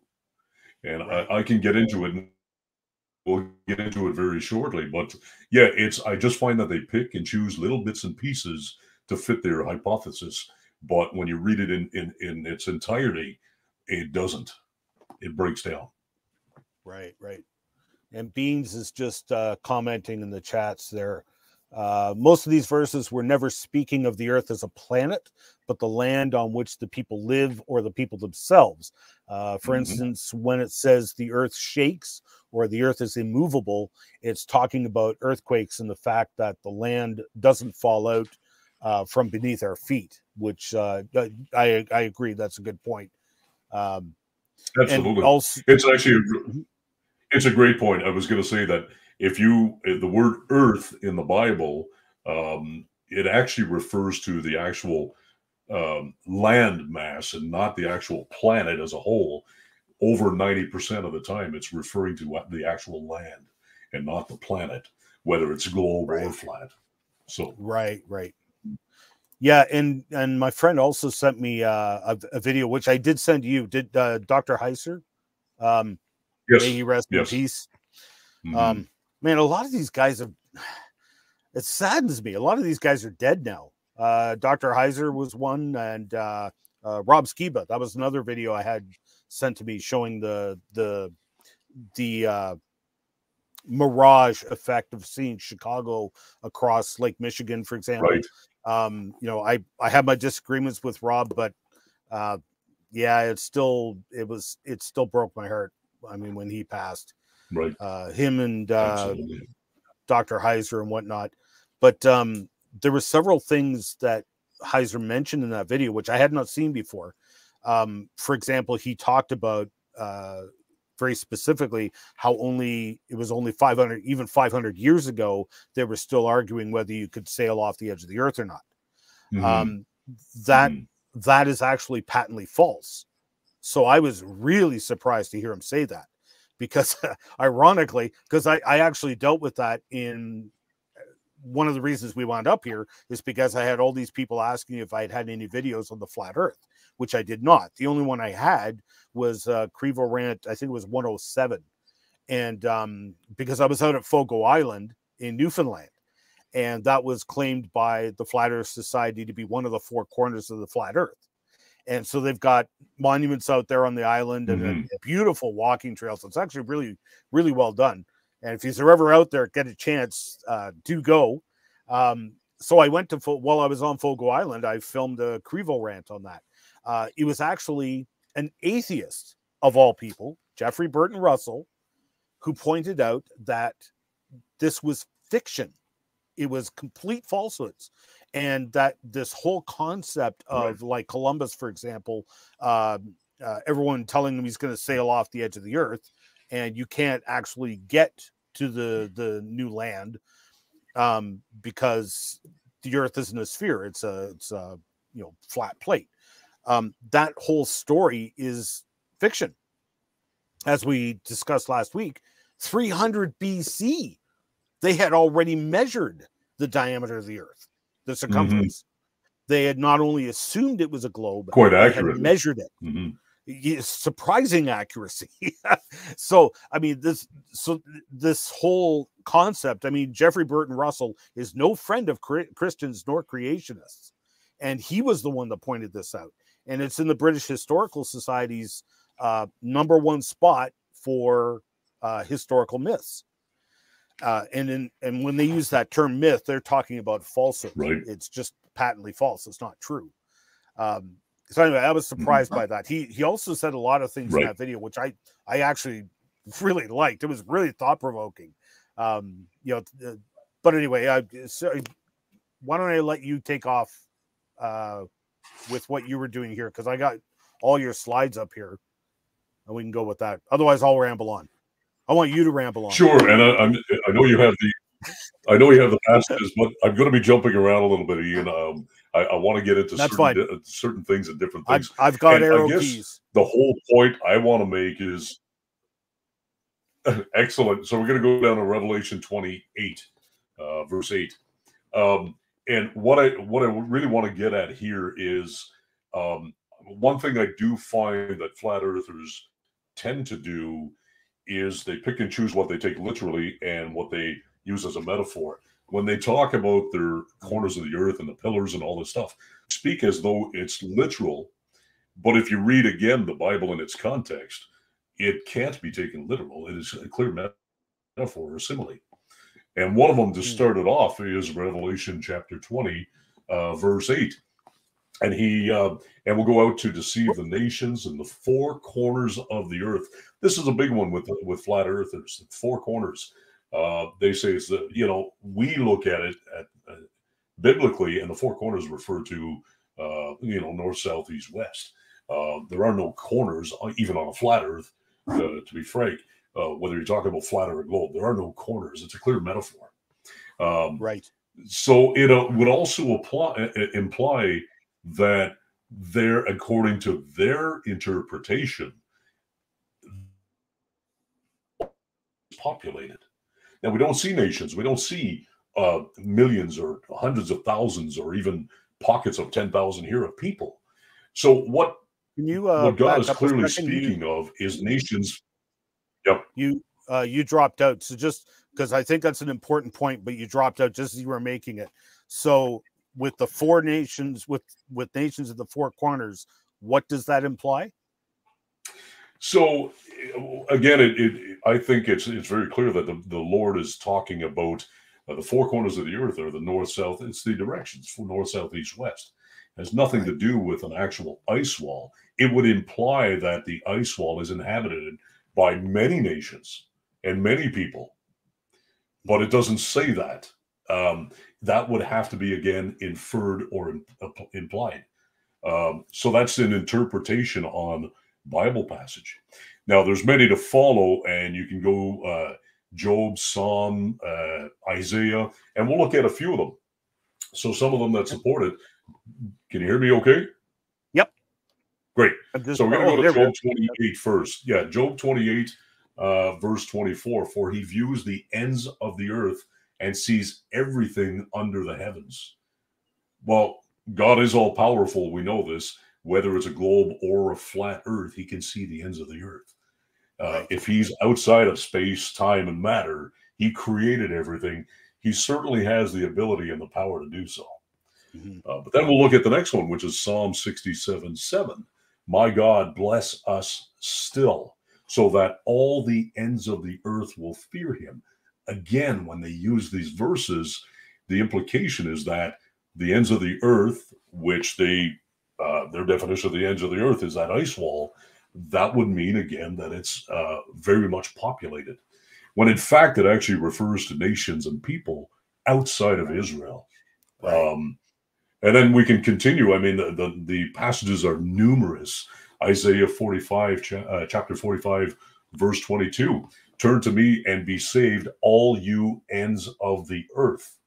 and I, I can get into it. We'll get into it very shortly, but yeah, it's I just find that they pick and choose little bits and pieces to fit their hypothesis. But when you read it in, in, in its entirety, it doesn't. It breaks down. Right, right. And Beans is just uh, commenting in the chats there. Uh, most of these verses were never speaking of the earth as a planet, but the land on which the people live or the people themselves. Uh, for mm-hmm. instance, when it says the earth shakes or the earth is immovable, it's talking about earthquakes and the fact that the land doesn't fall out uh, from beneath our feet, which uh, I, I agree. That's a good point. Um, Absolutely. Also, it's actually, a, mm-hmm. it's a great point. I was going to say that if you, the word earth in the Bible, um, it actually refers to the actual um, land mass and not the actual planet as a whole. Over 90% of the time, it's referring to the actual land and not the planet, whether it's globe right. or flat. So, right, right. Yeah, and and my friend also sent me uh, a, a, video, which I did send you. Did uh, Dr. Heiser? Um, yes. May he rest yes. in peace. Mm-hmm. Um, man, a lot of these guys have. [sighs] It saddens me. A lot of these guys are dead now. Uh, Dr. Heiser was one, and uh, uh, Rob Skiba. That was another video I had sent to me showing the the the uh, mirage effect of seeing Chicago across Lake Michigan, for example. Right. Um, you know, I I have my disagreements with Rob, but uh, yeah, it's still it was it still broke my heart. I mean, when he passed, right? Uh, him and uh, Dr. Heiser and whatnot. But um, there were several things that Heiser mentioned in that video, which I had not seen before. Um, for example, he talked about uh, very specifically how only it was only 500 even 500 years ago they were still arguing whether you could sail off the edge of the earth or not mm-hmm. um, that mm-hmm. that is actually patently false so i was really surprised to hear him say that because [laughs] ironically because I, I actually dealt with that in one of the reasons we wound up here is because i had all these people asking if i had had any videos on the flat earth which I did not. The only one I had was uh, CrEvo Rant, I think it was 107. And um, because I was out at Fogo Island in Newfoundland, and that was claimed by the Flat Earth Society to be one of the four corners of the flat Earth. And so they've got monuments out there on the island and mm-hmm. beautiful walking trail. So it's actually really, really well done. And if you're ever out there, get a chance, uh, do go. Um, so I went to while I was on Fogo Island, I filmed a CrEvo rant on that. Uh, it was actually an atheist of all people, Jeffrey Burton Russell, who pointed out that this was fiction. It was complete falsehoods. And that this whole concept of right. like Columbus, for example, uh, uh, everyone telling him he's going to sail off the edge of the earth and you can't actually get to the the new land um, because the earth isn't a sphere it's a it's a you know flat plate. Um, that whole story is fiction. As we discussed last week 300 bc they had already measured the diameter of the earth the mm-hmm. circumference. Mm-hmm. they had not only assumed it was a globe quite accurate measured it. Mm-hmm surprising accuracy. [laughs] so, I mean, this so this whole concept. I mean, Jeffrey Burton Russell is no friend of Christians nor creationists, and he was the one that pointed this out. And it's in the British Historical Society's uh, number one spot for uh, historical myths. Uh, and in and when they use that term myth, they're talking about falsehood. Right. It's just patently false. It's not true. Um, so anyway, I was mm-hmm. surprised by that. He he also said a lot of things right. in that video, which I I actually really liked. It was really thought provoking. Um, you know, uh, but anyway, I, so why don't I let you take off uh, with what you were doing here because I got all your slides up here, and we can go with that. Otherwise, I'll ramble on. I want you to ramble on. Sure, and I, I'm, I know you have the I know you have the passages, but I'm going to be jumping around a little bit, Ian. [laughs] Um, I, I want to get into certain, di- certain, things and different things. I've, I've got and arrow keys. The whole point I want to make is [laughs] excellent. So we're going to go down to Revelation 28, uh, verse 8. Um, and what I what I really want to get at here is um, one thing I do find that flat earthers tend to do is they pick and choose what they take literally and what they use as a metaphor when they talk about their corners of the earth and the pillars and all this stuff, speak as though it's literal. But if you read again the Bible in its context, it can't be taken literal. It is a clear metaphor or simile. And one of them to hmm. start it off is Revelation chapter 20, uh, verse 8. And he uh, and will go out to deceive the nations in the four corners of the earth. This is a big one with with flat earthers. Four corners uh, they say it's the you know we look at it at, uh, biblically, and the four corners refer to uh, you know north, south, east, west. Uh, there are no corners, uh, even on a flat Earth. Uh, to be frank, whether you're talking about flat or a globe, there are no corners. It's a clear metaphor. Um, right. So it would also apply imply that there, according to their interpretation, populated. And we don't see nations. We don't see uh, millions or hundreds of thousands or even pockets of 10,000 here of people. So what, Can you, uh, what God is clearly speaking you, of is nations. Yep. You, uh, you dropped out. So just because I think that's an important point, but you dropped out just as you were making it. So with the four nations, with, with nations of the four corners, what does that imply? So again, it, it, I think it's it's very clear that the, the Lord is talking about uh, the four corners of the earth or the north, south. It's the directions for north, south, east, west. It has nothing right. to do with an actual ice wall. It would imply that the ice wall is inhabited by many nations and many people, but it doesn't say that. Um, that would have to be again inferred or uh, implied. Um, so that's an interpretation on Bible passage. Now, there's many to follow, and you can go uh, Job, Psalm, uh, Isaiah, and we'll look at a few of them. So, some of them that support it. Can you hear me okay? Yep. Great. So, we're going to go to Job 28 first. Yeah, Job 28, uh, verse 24. For he views the ends of the earth and sees everything under the heavens. Well, God is all powerful. We know this whether it's a globe or a flat earth, he can see the ends of the earth. Uh, if he's outside of space, time, and matter, he created everything. He certainly has the ability and the power to do so. Mm-hmm. Uh, but then we'll look at the next one, which is Psalm 67 7. My God, bless us still, so that all the ends of the earth will fear him. Again, when they use these verses, the implication is that the ends of the earth, which they uh, their definition of the ends of the earth is that ice wall, that would mean again that it's uh, very much populated, when in fact it actually refers to nations and people outside of Israel. Um, and then we can continue. I mean, the, the, the passages are numerous. Isaiah 45, cha- uh, chapter 45, verse 22 Turn to me and be saved, all you ends of the earth,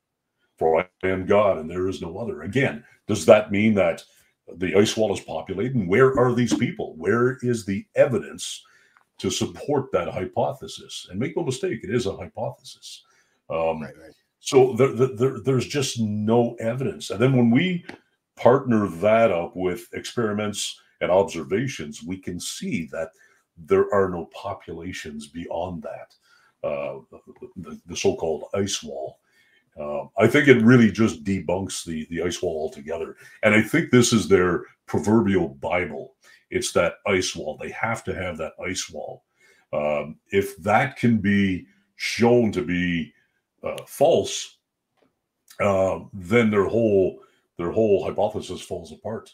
for I am God and there is no other. Again, does that mean that the ice wall is populated? And where are these people? Where is the evidence to support that hypothesis? And make no mistake, it is a hypothesis. Um, right, right. So there, there, there's just no evidence. And then when we partner that up with experiments and observations, we can see that there are no populations beyond that, uh, the, the so-called ice wall. Uh, I think it really just debunks the the ice wall altogether, and I think this is their proverbial Bible. It's that ice wall. They have to have that ice wall. Um, if that can be shown to be uh, false, uh, then their whole their whole hypothesis falls apart.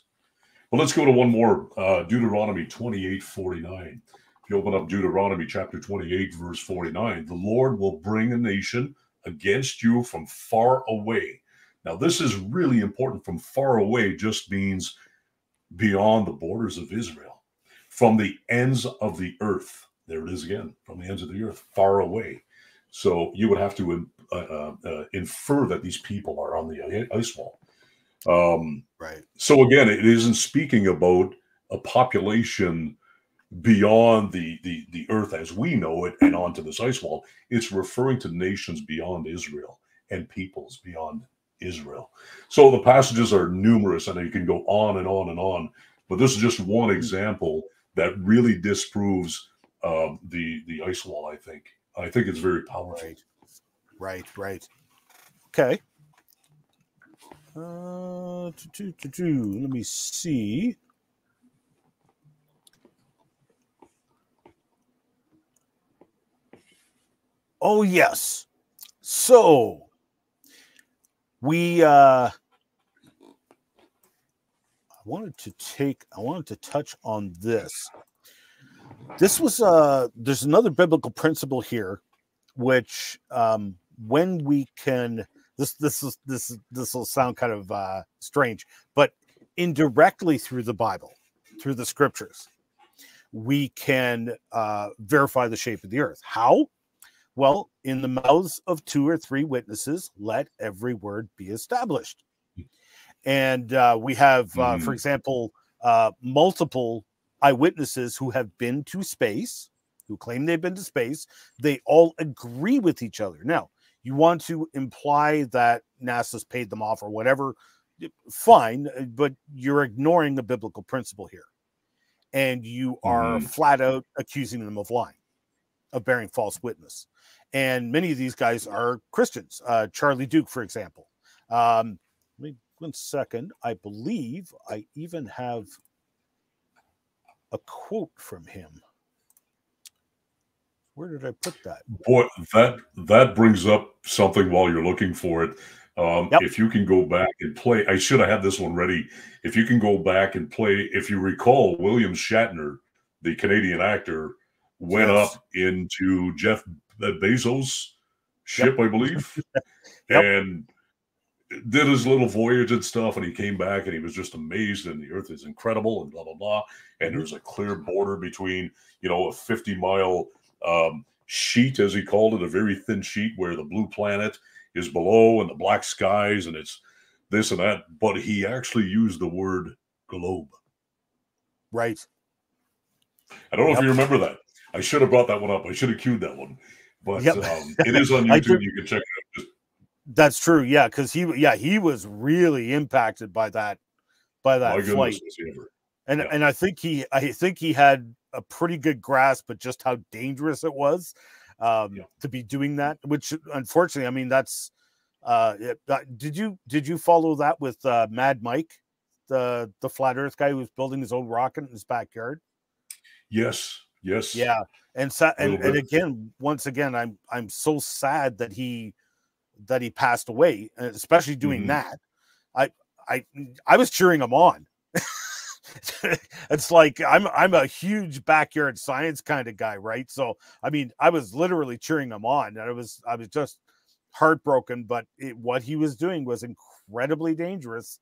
But let's go to one more uh, Deuteronomy 28 49. If you open up Deuteronomy chapter 28, verse 49, the Lord will bring a nation against you from far away. Now, this is really important. From far away just means beyond the borders of Israel, from the ends of the earth. There it is again, from the ends of the earth, far away. So you would have to uh, uh, uh, infer that these people are on the ice wall. Um, right. So again, it isn't speaking about a population beyond the, the the earth as we know it and onto this ice wall. It's referring to nations beyond Israel and peoples beyond Israel. So the passages are numerous, and you can go on and on and on. But this is just one hmm. example that really disproves uh, the the ice wall. I think. I think it's very powerful. Right. Right, right. Okay. Uh, to, to, to, let me see. Oh yes. So we uh I wanted to take I wanted to touch on this. This was uh there's another biblical principle here which um when we can this this is this this will sound kind of uh, strange, but indirectly through the Bible, through the scriptures, we can uh, verify the shape of the earth. How? Well, in the mouths of two or three witnesses, let every word be established. And uh, we have, uh, mm. for example, uh, multiple eyewitnesses who have been to space, who claim they've been to space. They all agree with each other. Now, you want to imply that NASA's paid them off or whatever, fine, uh, but you're ignoring the biblical principle here. And you are mm-hmm. flat out accusing them of lying, of bearing false witness. And many of these guys are Christians. Uh, Charlie Duke, for example. Um, one second. I believe I even have a quote from him. Where did I put that? Boy, that that brings up something while you're looking for it. Um, yep. If you can go back and play, I should have had this one ready. If you can go back and play, if you recall, William Shatner, the Canadian actor, went up into Jeff Bezos' ship, yep. I believe, [laughs] yep. and did his little voyage and stuff. And he came back and he was just amazed, and the Earth is incredible, and blah blah blah. And there's a clear border between, you know, a 50 mile um, sheet, as he called it, a very thin sheet where the blue planet is below and the black skies, and it's this and that. But he actually used the word globe. Right. I don't know yep. if you remember that. I should have brought that one up. I should have queued that one. But yep. um, [laughs] it is on YouTube. you can check it out. That's true. Yeah, because he yeah he was really impacted by that by that flight. And yeah. and I think he I think he had a pretty good grasp of just how dangerous it was um, yeah. to be doing that. Which, unfortunately, I mean, that's. Uh, it, uh, did you did you follow that with uh, Mad Mike, the the flat Earth guy who was building his own rocket in his backyard? Yes. Yes. Yeah. And so, and, and again, once again, I'm I'm so sad that he that he passed away, especially doing Mhm. that, I I I was cheering him on. [laughs] it's like I'm I'm a huge backyard science kind of guy, right? So I mean, I was literally cheering him on, and I was I was just heartbroken. But it, what he was doing was incredibly dangerous.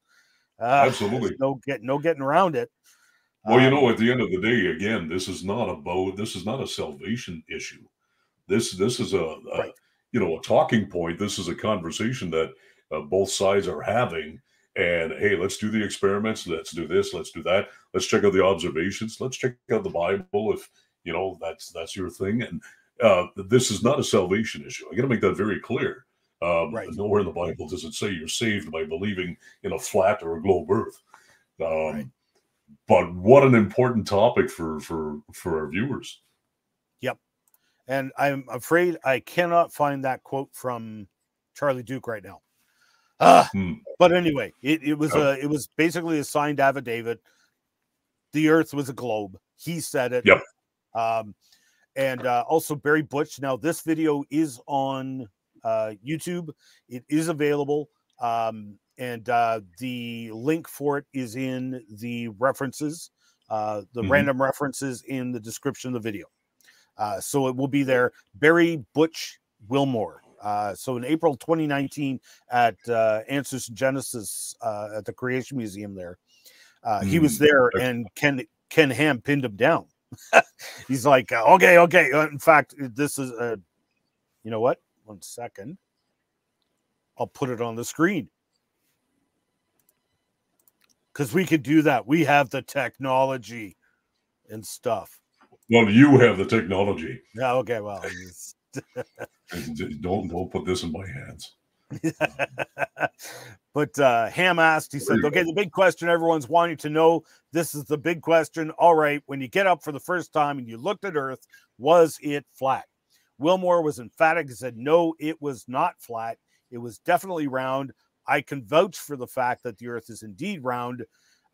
Uh, Absolutely. no get no getting around it. Well, you Um, know, at the end of the day, again, this is not a bow. This is not a salvation issue. This this is a, a Right. you know a talking point. This is a conversation that uh, both sides are having. And hey, let's do the experiments. Let's do this. Let's do that. Let's check out the observations. Let's check out the Bible if you know that's that's your thing. And uh, this is not a salvation issue. I got to make that very clear. Um, Right. Nowhere in the Bible does it say you're saved by believing in a flat or a globe Earth. Um, Right. But what an important topic for for for our viewers. Yep, and I'm afraid I cannot find that quote from Charlie Duke right now. Ah, Hmm. but anyway, it, it was Oh. a it was basically a signed affidavit. The Earth was a globe. He said it. Yep. Um, and uh, also Barry Butch. Now this video is on uh, YouTube. It is available, um, and uh, the link for it is in the references, uh, the Mhm. random references in the description of the video. Uh, so it will be there. Barry Butch Wilmore. Uh, so in April 2019 at uh, Answers Genesis uh, at the Creation Museum there, uh, he was Mm, there and Ken Ken Ham pinned him down. [laughs] He's like, okay, okay. In fact, this is a, you know what? One second. I'll put it on the screen because we could do that. We have the technology and stuff. Well, you have the technology. Yeah. Okay. Well. [laughs] Don't don't put this in my hands. [laughs] but uh, Ham asked, he said, okay, the big question everyone's wanting to know. This is the big question. All right, when you get up for the first time and you looked at Earth, was it flat? Wilmore was emphatic and said, no, it was not flat. It was definitely round. I can vouch for the fact that the Earth is indeed round.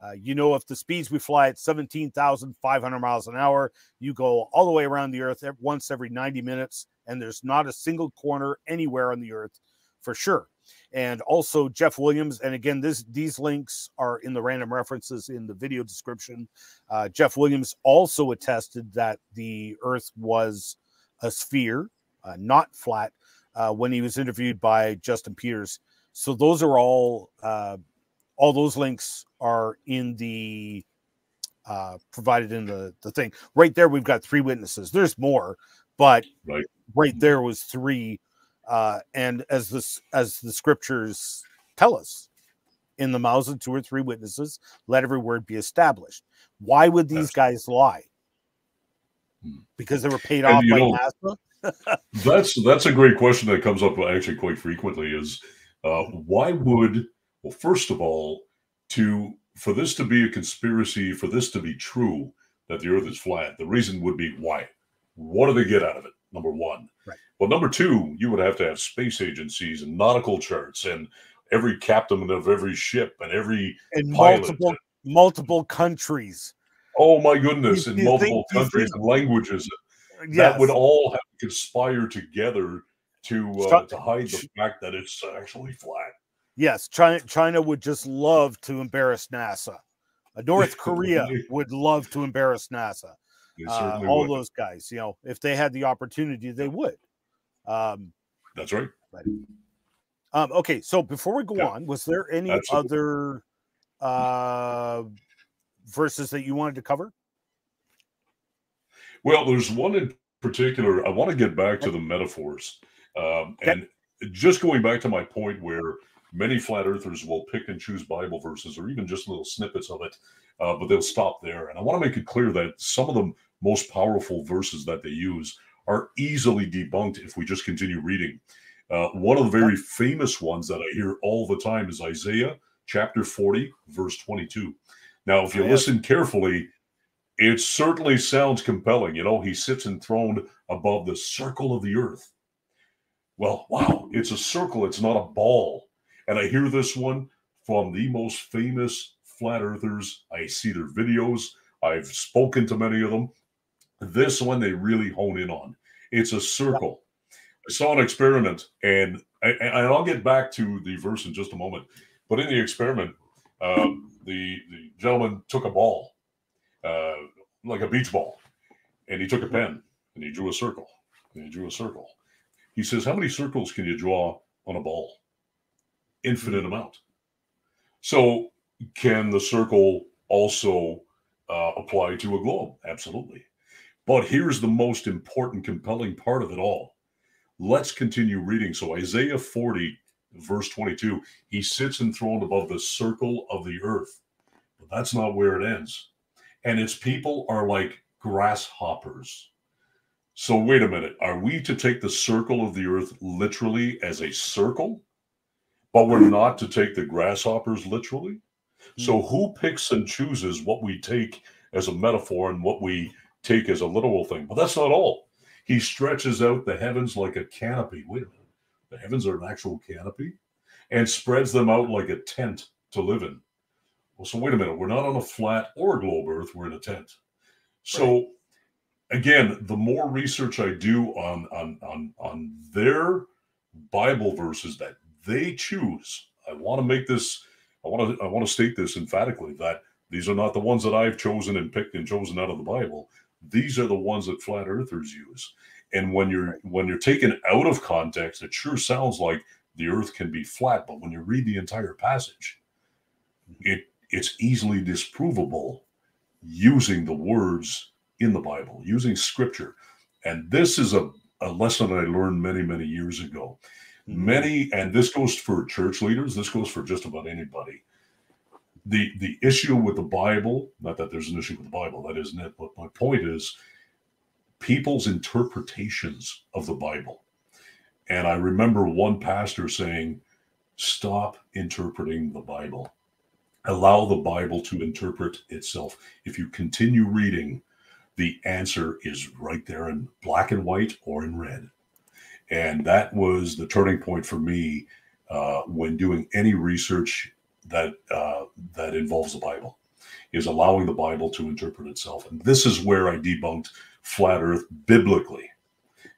Uh, you know, if the speeds we fly at 17,500 miles an hour, you go all the way around the Earth once every 90 minutes, and there's not a single corner anywhere on the Earth for sure. And also Jeff Williams, and again, this these links are in the random references in the video description. Uh, Jeff Williams also attested that the Earth was a sphere, uh, not flat, uh, when he was interviewed by Justin Peters. So those are all uh, all those links are in the uh, provided in the the thing right there. We've got three witnesses. There's more, but Right. right there was three. Uh, and as this as the scriptures tell us, in the mouths of two or three witnesses, let every word be established. Why would these guys lie? Hmm. Because they were paid And off by know- NASA. [laughs] That's that's a great question that comes up actually quite frequently. Is uh, why would well, first of all, to for this to be a conspiracy, for this to be true that the Earth is flat, the reason would be why. What do they get out of it? Number one. Right. Well, number two, you would have to have space agencies and nautical charts and every captain of every ship and every in pilot. multiple multiple countries. Oh my goodness, You- in multiple think- countries think- and languages. Yes. that would all have to conspire together to uh, to hide the fact that it's actually flat. Yes, China China would just love to embarrass NASA. Uh, North [laughs] Korea would love to embarrass NASA. Uh, all would. those guys, you know, if they had the opportunity, they would. Um, That's right. um, okay, so before we go Yeah. on, was there any Absolutely. other uh, verses that you wanted to cover? Well, there's one in particular. I want to get back to the metaphors, um, and just going back to my point where many flat earthers will pick and choose Bible verses or even just little snippets of it, uh, but they'll stop there. And I want to make it clear that some of the most powerful verses that they use are easily debunked if we just continue reading. Uh, one of the very famous ones that I hear all the time is Isaiah chapter 40, verse 22. Now, if you Oh, listen carefully, it certainly sounds compelling. You know, he sits enthroned above the circle of the earth. Well, wow, it's a circle, it's not a ball. And I hear this one from the most famous flat earthers. I see their videos, I've spoken to many of them. This one they really hone in on. It's a circle. I saw an experiment, and and I'll get back to the verse in just a moment. But in the experiment, um, the the gentleman took a ball, uh, like a beach ball, and he took a pen and he drew a circle. And he drew a circle. He says, "How many circles can you draw on a ball? Infinite amount. So, can the circle also uh, apply to a globe? Absolutely. But here's the most important, compelling part of it all. Let's continue reading. So, Isaiah 40, verse 22, he sits enthroned above the circle of the earth. But that's not where it ends. And its people are like grasshoppers. So, wait a minute. Are we to take the circle of the earth literally as a circle? But we're [laughs] not to take the grasshoppers literally? So, hmm. who picks and chooses what we take as a metaphor and what we take as a literal thing? But that's not all. He stretches out the heavens like a canopy. Wait a minute. The heavens are an actual canopy and spreads them out like a tent to live in. Well, so wait a minute. We're not on a flat or a globe earth. We're in a tent. So, right. Again, the more research I do on, on, on, on their Bible verses that they choose, I want to make this, I want to, I want to state this emphatically that these are not the ones that I've chosen and picked and chosen out of the Bible. These are the ones that flat earthers use. And when you're when you're taken out of context, it sure sounds like the earth can be flat, but when you read the entire passage, mm-hmm. it it's easily disprovable using the words in the Bible, using scripture. And this is a, a lesson I learned many, many years ago. Mm-hmm. Many, and this goes for church leaders, this goes for just about anybody the the issue with the Bible, not that there's an issue with the Bible, that isn't it. But my point is people's interpretations of the Bible. And I remember one pastor saying, stop interpreting the Bible. Allow the Bible to interpret itself. If you continue reading, the answer is right there in black and white or in red. And that was the turning point for me uh, when doing any research that uh, that involves the Bible, is allowing the Bible to interpret itself. And this is where I debunked flat Earth biblically,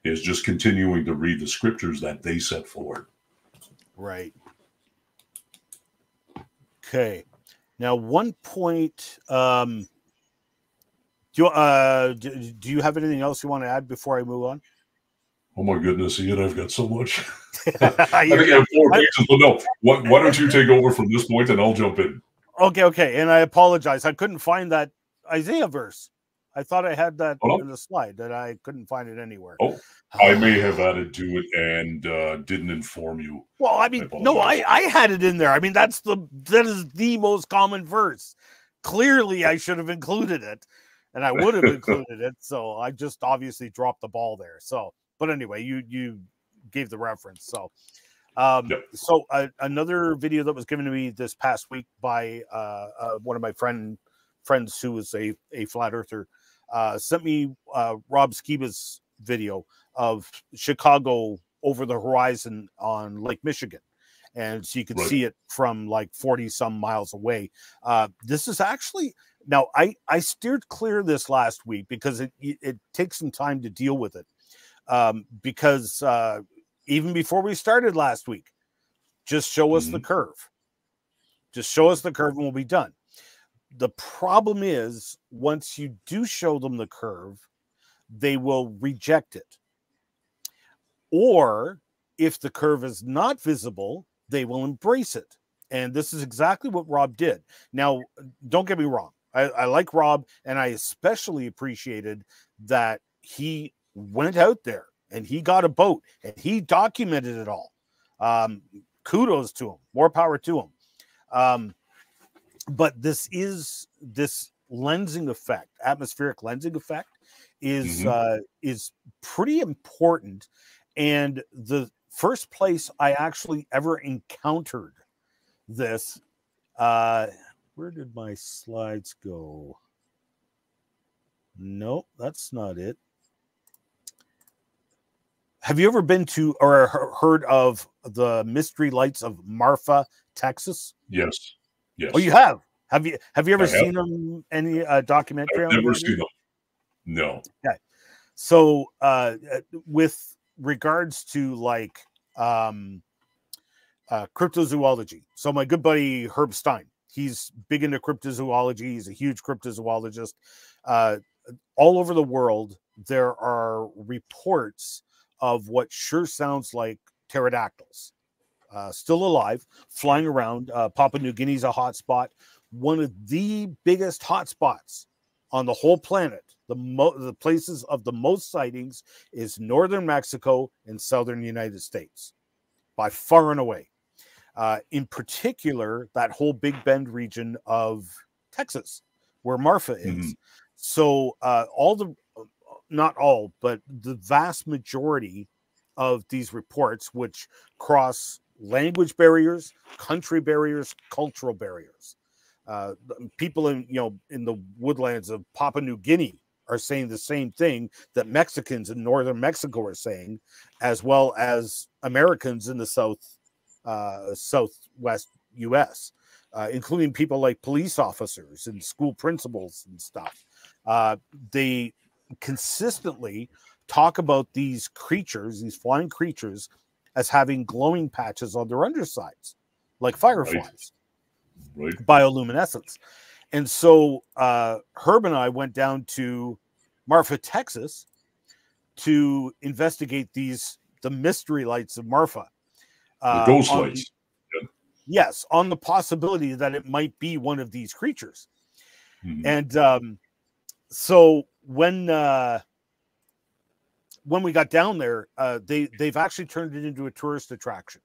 is just continuing to read the scriptures that they set forward. Right. Okay. Now, one point. Um, do you, uh, do, do you have anything else you want to add before I move on? Oh my goodness, Ian, I've got so much. [laughs] [laughs] I think I have four pages, but no. Why, why don't you take over from this point and I'll jump in? Okay, okay. And I apologize. I couldn't find that Isaiah verse. I thought I had that oh. in the slide that I couldn't find it anywhere. Oh, I may have added to it and uh, didn't inform you. Well, I mean, I no, I, I had it in there. I mean, that's the that is the most common verse. Clearly, I should have included it, and I would have [laughs] included it. So I just obviously dropped the ball there. So, but anyway, you you gave the reference. So, um, yep. so uh, another video that was given to me this past week by uh, uh, one of my friend friends who is a a flat earther uh, sent me uh, Rob Skiba's video of Chicago over the horizon on Lake Michigan. And so you can right. see it from like 40 some miles away. Uh, this is actually now I, I steered clear this last week because it, it takes some time to deal with it. Um, because uh, even before we started last week. Just show us mm-hmm. the curve. Just show us the curve and we'll be done. The problem is, once you do show them the curve, they will reject it. Or if the curve is not visible, they will embrace it. And this is exactly what Rob did. Now, don't get me wrong. I, I like Rob, and I especially appreciated that he went out there and he got a boat and he documented it all. Um, kudos to him. More power to him. Um, but this is this lensing effect, atmospheric lensing effect, is mm-hmm. uh, is pretty important. And the first place I actually ever encountered this, uh, where did my slides go? Nope, that's not it. Have you ever been to or heard of the Mystery Lights of Marfa, Texas? Yes. Yes. Oh, you have. Have you have you ever seen them any uh, documentary? I've never seen them. No. Okay. So, uh, uh, with regards to like um, uh, cryptozoology. So my good buddy Herb Stein, he's big into cryptozoology. He's a huge cryptozoologist. Uh, all over the world, there are reports of what sure sounds like pterodactyls, uh, still alive, flying around. Uh, Papua New Guinea's a hotspot, one of the biggest hotspots on the whole planet. The, mo- the places of the most sightings is northern Mexico and southern United States, by far and away. Uh, in particular, that whole Big Bend region of Texas, where Marfa is. Mm-hmm. So uh, all the, not all, but the vast majority of these reports, which cross language barriers, country barriers, cultural barriers. Uh, people in you know in the woodlands of Papua New Guinea are saying the same thing that Mexicans in northern Mexico are saying, as well as Americans in the south uh, southwest U.S., uh, including people like police officers and school principals and stuff. Uh, they consistently talk about these creatures, these flying creatures, as having glowing patches on their undersides, like fireflies, right. right. bioluminescence. And so uh, Herb and I went down to Marfa, Texas, to investigate these the mystery lights of Marfa. Uh, the ghost lights. Yes, on the possibility that it might be one of these creatures. Mm-hmm. And um, so when uh, when we got down there, uh, they they've actually turned it into a tourist attraction.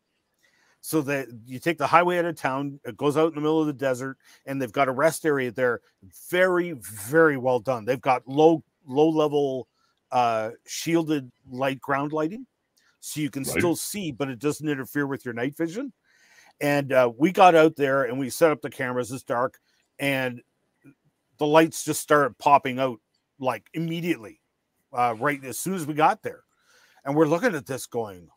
So that you take the highway out of town, it goes out in the middle of the desert, and they've got a rest area there. Very, very well done. They've got low low level uh, shielded light ground lighting, so you can right. still see, but it doesn't interfere with your night vision. And uh, we got out there and we set up the cameras. It's dark, and the lights just started popping out like immediately uh, right as soon as we got there. And we're looking at this going,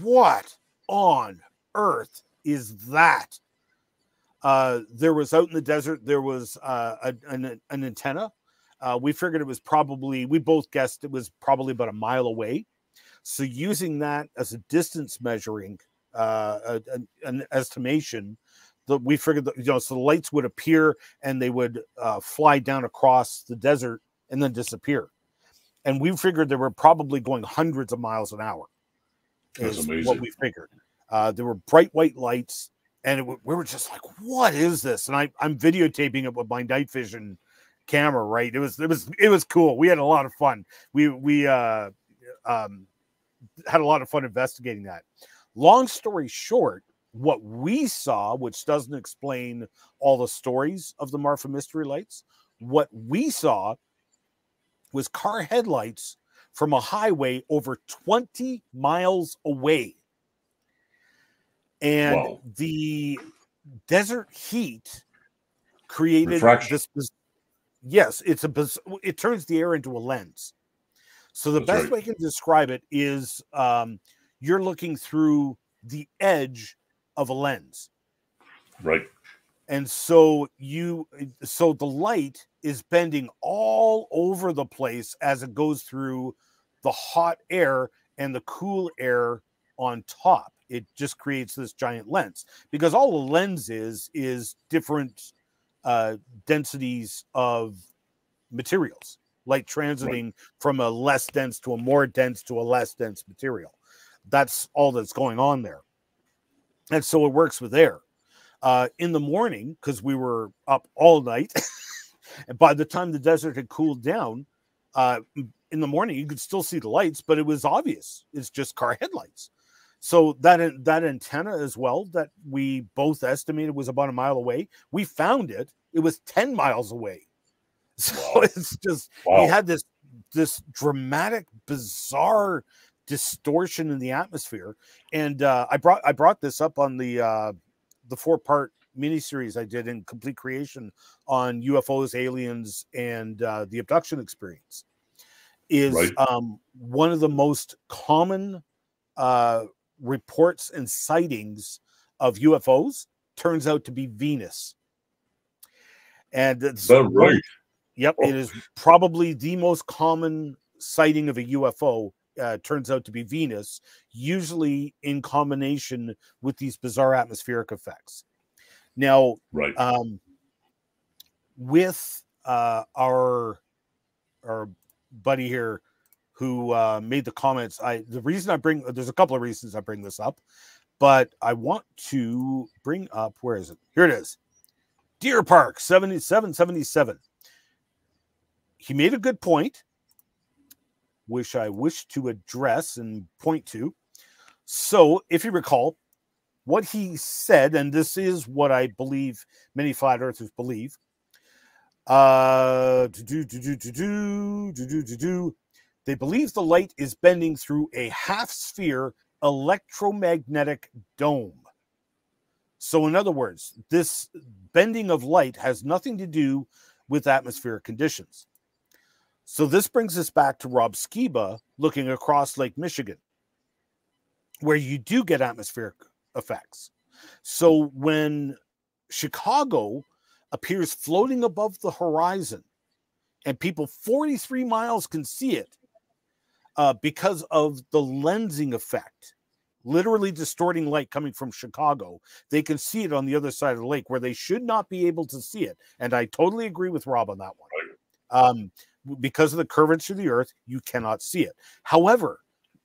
what on earth is that? Uh, there was out in the desert, there was uh, a, an, an, antenna. Uh, we figured it was probably, we both guessed it was probably about a mile away. So using that as a distance measuring, uh, an, an estimation, that we figured that, you know, so the lights would appear and they would uh, fly down across the desert and then disappear and we figured they were probably going hundreds of miles an hour. That's amazing. What we figured. Uh, there were bright white lights, and it, we were just like, "What is this?" And I, I'm videotaping it with my night vision camera. Right? It was, it was, it was cool. We had a lot of fun. We, we, uh, um, had a lot of fun investigating that. Long story short, what we saw, which doesn't explain all the stories of the Marfa Mystery Lights, what we saw was car headlights from a highway over 20 miles away. And Whoa. the desert heat created this, this, Yes, it's a it turns the air into a lens. So the That's best right. way I can describe it is um, you're looking through the edge of a lens. Right. And so you so the light is bending all over the place as it goes through the hot air and the cool air on top. It just creates this giant lens because all the lens is is different uh, densities of materials, like transiting from a less dense to a more dense to a less dense material. That's all that's going on there. And so it works with air. Uh, in the morning, because we were up all night. And [laughs] by the time the desert had cooled down, uh, in the morning you could still see the lights, but it was obvious. It's just car [laughs] headlights. So that that antenna as well that we both estimated was about a mile away. We found it. It was 10 miles away. [laughs] So wow. it's just wow. we had this this dramatic, bizarre distortion in the atmosphere. And uh, I brought I brought this up on the uh, the four part miniseries I did in complete creation on UFOs, aliens, and uh, the abduction experience is right. um, one of the most common uh, reports and sightings of UFOs turns out to be Venus. And it's right. Yep, it is probably the most common sighting of a UFO uh, turns out to be Venus, usually in combination with these bizarre atmospheric effects. Now, right. Um, with uh, our our buddy here who uh, made the comments, I the reason I bring there's a couple of reasons I bring this up, but I want to bring up where is it? Here it is. Deer Park 7777. He made a good point, which I wish to address and point to. So, if you recall, what he said, and this is what I believe many flat earthers believe. Uh. They believe the light is bending through a half sphere electromagnetic dome. So, in other words, this bending of light has nothing to do with atmospheric conditions. So, this brings us back to Rob Skiba looking across Lake Michigan, where you do get atmospheric effects. So, when Chicago appears floating above the horizon and people 43 miles can see it uh, because of the lensing effect literally distorting light coming from Chicago. They can see it on the other side of the lake where they should not be able to see it. And I totally agree with Rob on that one. Um, because of the curvature of the earth, you cannot see it. However,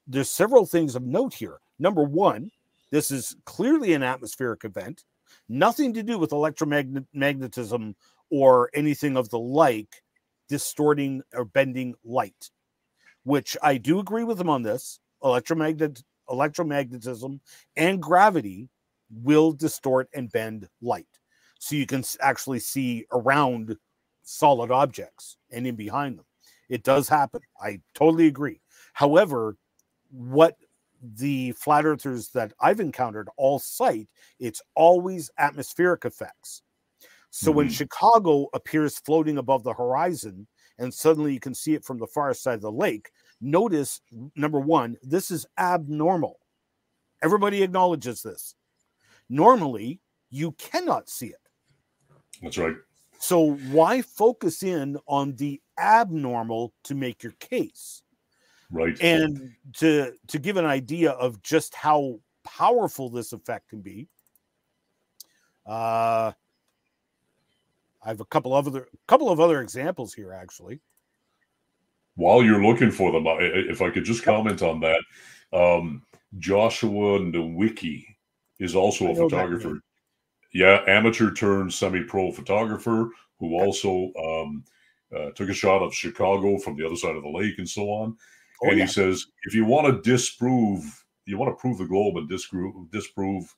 there's several things of note here. Number one, this is clearly an atmospheric event, nothing to do with electromagnetism or anything of the like distorting or bending light, which I do agree with him on this. Electromagnet electromagnetism and gravity will distort and bend light. So you can actually see around solid objects and in behind them. It does happen. I totally agree. However, what the flat earthers that I've encountered all cite, it's always atmospheric effects. So mm-hmm. when Chicago appears floating above the horizon and suddenly you can see it from the far side of the lake, notice number one, this is abnormal. Everybody acknowledges this. Normally, you cannot see it. That's right. So, why focus in on the abnormal to make your case? Right. And to to give an idea of just how powerful this effect can be, uh, I have a couple of other couple of other examples here actually while you're looking for them, if I could just comment on that, um, Joshua Nowicki is also a photographer. Yeah, amateur turned semi-pro photographer who also um, uh, took a shot of Chicago from the other side of the lake and so on. Oh, and yeah. he says, if you want to disprove, you want to prove the globe and disprove, disprove.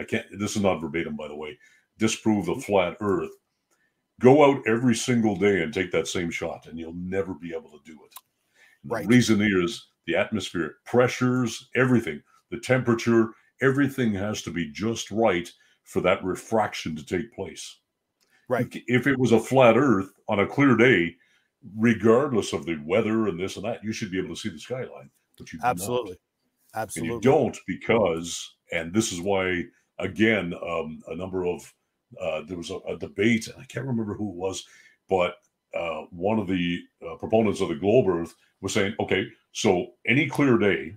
I can't. This is not verbatim, by the way. Disprove the flat Earth Go out every single day and take that same shot, and you'll never be able to do it. Right. The reason is the atmospheric pressures, everything, the temperature, everything has to be just right for that refraction to take place. Right. If it was a flat Earth on a clear day, regardless of the weather and this and that, you should be able to see the skyline. But you absolutely, not. absolutely, and you don't because, and this is why again, um, a number of uh, there was a, a, debate, and I can't remember who it was, but uh, one of the uh, proponents of the globe Earth was saying, okay, so any clear day,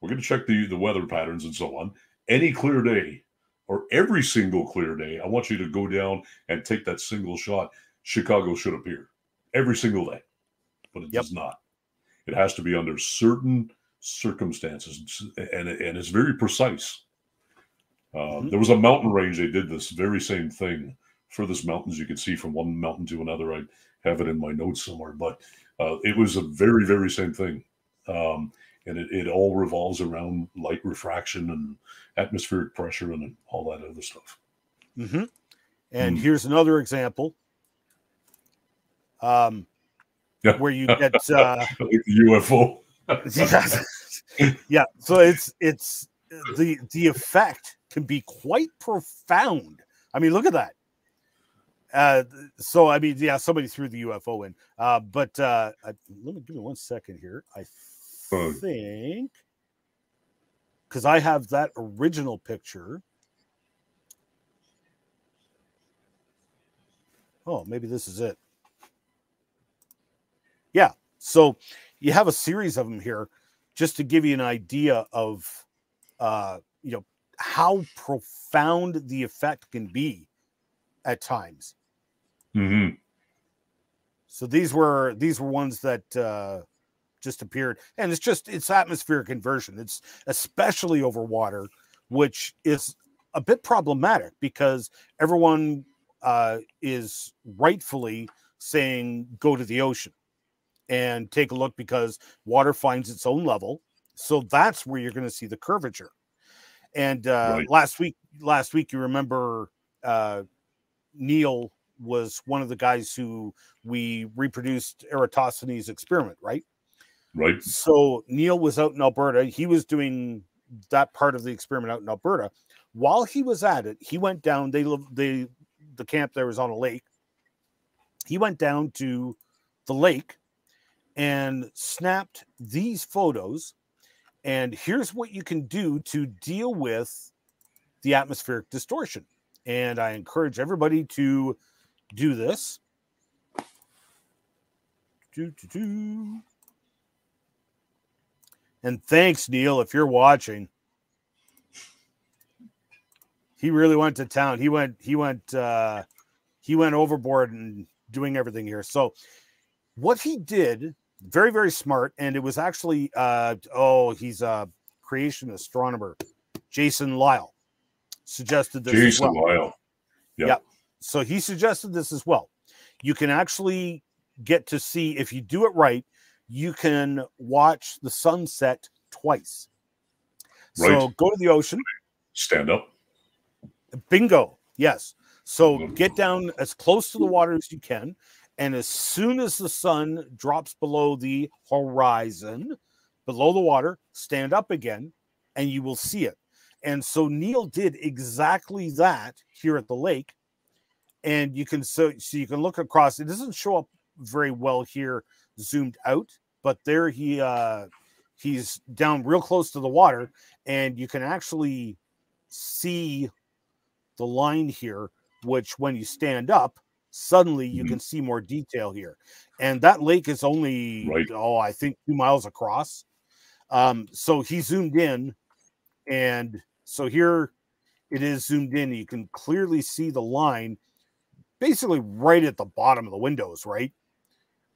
we're going to check the, the weather patterns and so on. Any clear day, or every single clear day, I want you to go down and take that single shot. Chicago should appear every single day, but it yep. does not. It has to be under certain circumstances, and, and it's very precise. Uh, mm-hmm. There was a mountain range. They did this very same thing. for Furthest mountains you can see from one mountain to another. I have it in my notes somewhere, but uh, it was a very, very same thing. Um, and it, it all revolves around light refraction and atmospheric pressure and all that other stuff. Mm-hmm. And mm. here's another example. Um, yeah. where you get [laughs] uh, UFO. yeah. [laughs] yeah. So it's it's the the effect can be quite profound. I mean, look at that. Uh, so I mean, yeah, somebody threw the UFO in. Uh, but uh, I, let me give me one second here. I think because I have that original picture. Oh, maybe this is it. Yeah. So you have a series of them here just to give you an idea of, uh, you know, how profound the effect can be at times. Mm-hmm. So these were these were ones that uh, just appeared, and it's just it's atmospheric inversion. It's especially over water, which is a bit problematic because everyone uh, is rightfully saying go to the ocean and take a look because water finds its own level. So that's where you're going to see the curvature. And uh, right. last week, last week, you remember uh, Neil was one of the guys who we reproduced Eratosthenes' experiment, right? Right. So Neil was out in Alberta. He was doing that part of the experiment out in Alberta. While he was at it, he went down. They they the camp there was on a lake. He went down to the lake and snapped these photos. And here's what you can do to deal with the atmospheric distortion. And I encourage everybody to do this. Do, do, do. And thanks, Neil, if you're watching. He really went to town. He went, he went, uh, he went overboard and doing everything here. So what he did, very, very smart, and it was actually uh oh, he's a creation astronomer, Jason Lisle, suggested this. Jason well. Lisle. Yep. Yeah. So he suggested this as well. You can actually get to see if you do it right, you can watch the sunset twice. Right. So go to the ocean. Stand up. Bingo. Yes. So get down as close to the water as you can. And as soon as the sun drops below the horizon, below the water, stand up again and you will see it. And so Neil did exactly that here at the lake. And you can so so you can look across. It doesn't show up very well here zoomed out, but there he uh he's down real close to the water, and you can actually see the line here, which when you stand up, suddenly you mm-hmm. can see more detail here. And that lake is only right. oh, I think two miles across. Um, so he zoomed in, and so here it is zoomed in. You can clearly see the line basically right at the bottom of the windows, right?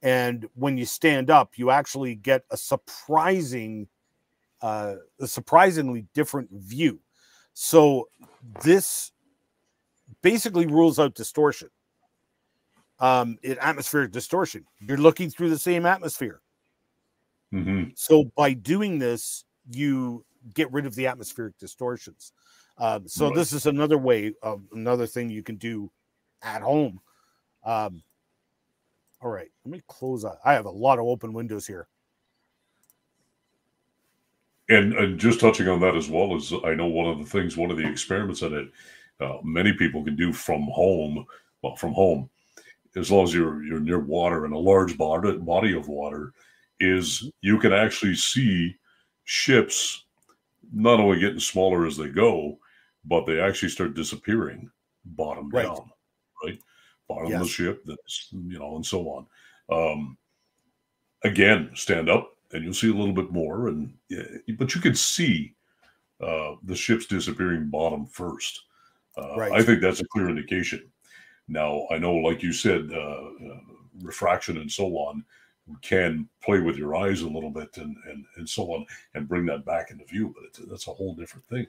And when you stand up, you actually get a surprising, uh, a surprisingly different view. So this basically rules out distortion. Um, in atmospheric distortion, you're looking through the same atmosphere. Mm-hmm. So by doing this, you get rid of the atmospheric distortions. Um, so right. this is another way of another thing you can do at home. Um, all right, let me close that. I have a lot of open windows here. And, and just touching on that as well as I know one of the things, one of the experiments that it uh, many people can do from home, well, from home, as long as you're you're near water and a large body body of water, is you can actually see ships not only getting smaller as they go, but they actually start disappearing bottom right. down, right? Bottom yes. the ship, that's you know, and so on. Um, again, stand up and you'll see a little bit more, and but you can see uh, the ships disappearing bottom first. Uh, right. I think that's a clear indication. Now, I know, like you said, uh, uh, refraction and so on can play with your eyes a little bit and, and, and so on and bring that back into view, but that's a whole different thing.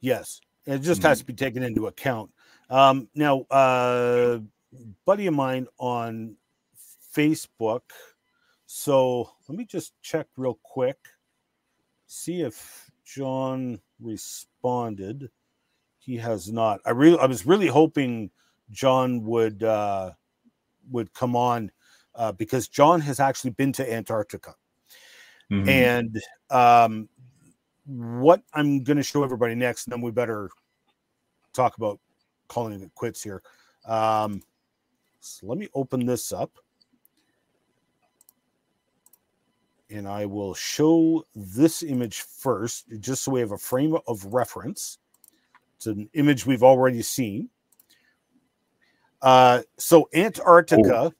Yes. It just mm-hmm. has to be taken into account. Um, now, uh, buddy of mine on Facebook. So let me just check real quick, see if John responded. He has not. I really, I was really hoping John would uh, would come on uh, because John has actually been to Antarctica, mm-hmm. and um, what I'm going to show everybody next, and then we better talk about calling it quits here. Um, so let me open this up. And I will show this image first, just so we have a frame of reference. It's an image we've already seen. Uh, so Antarctica. Oh.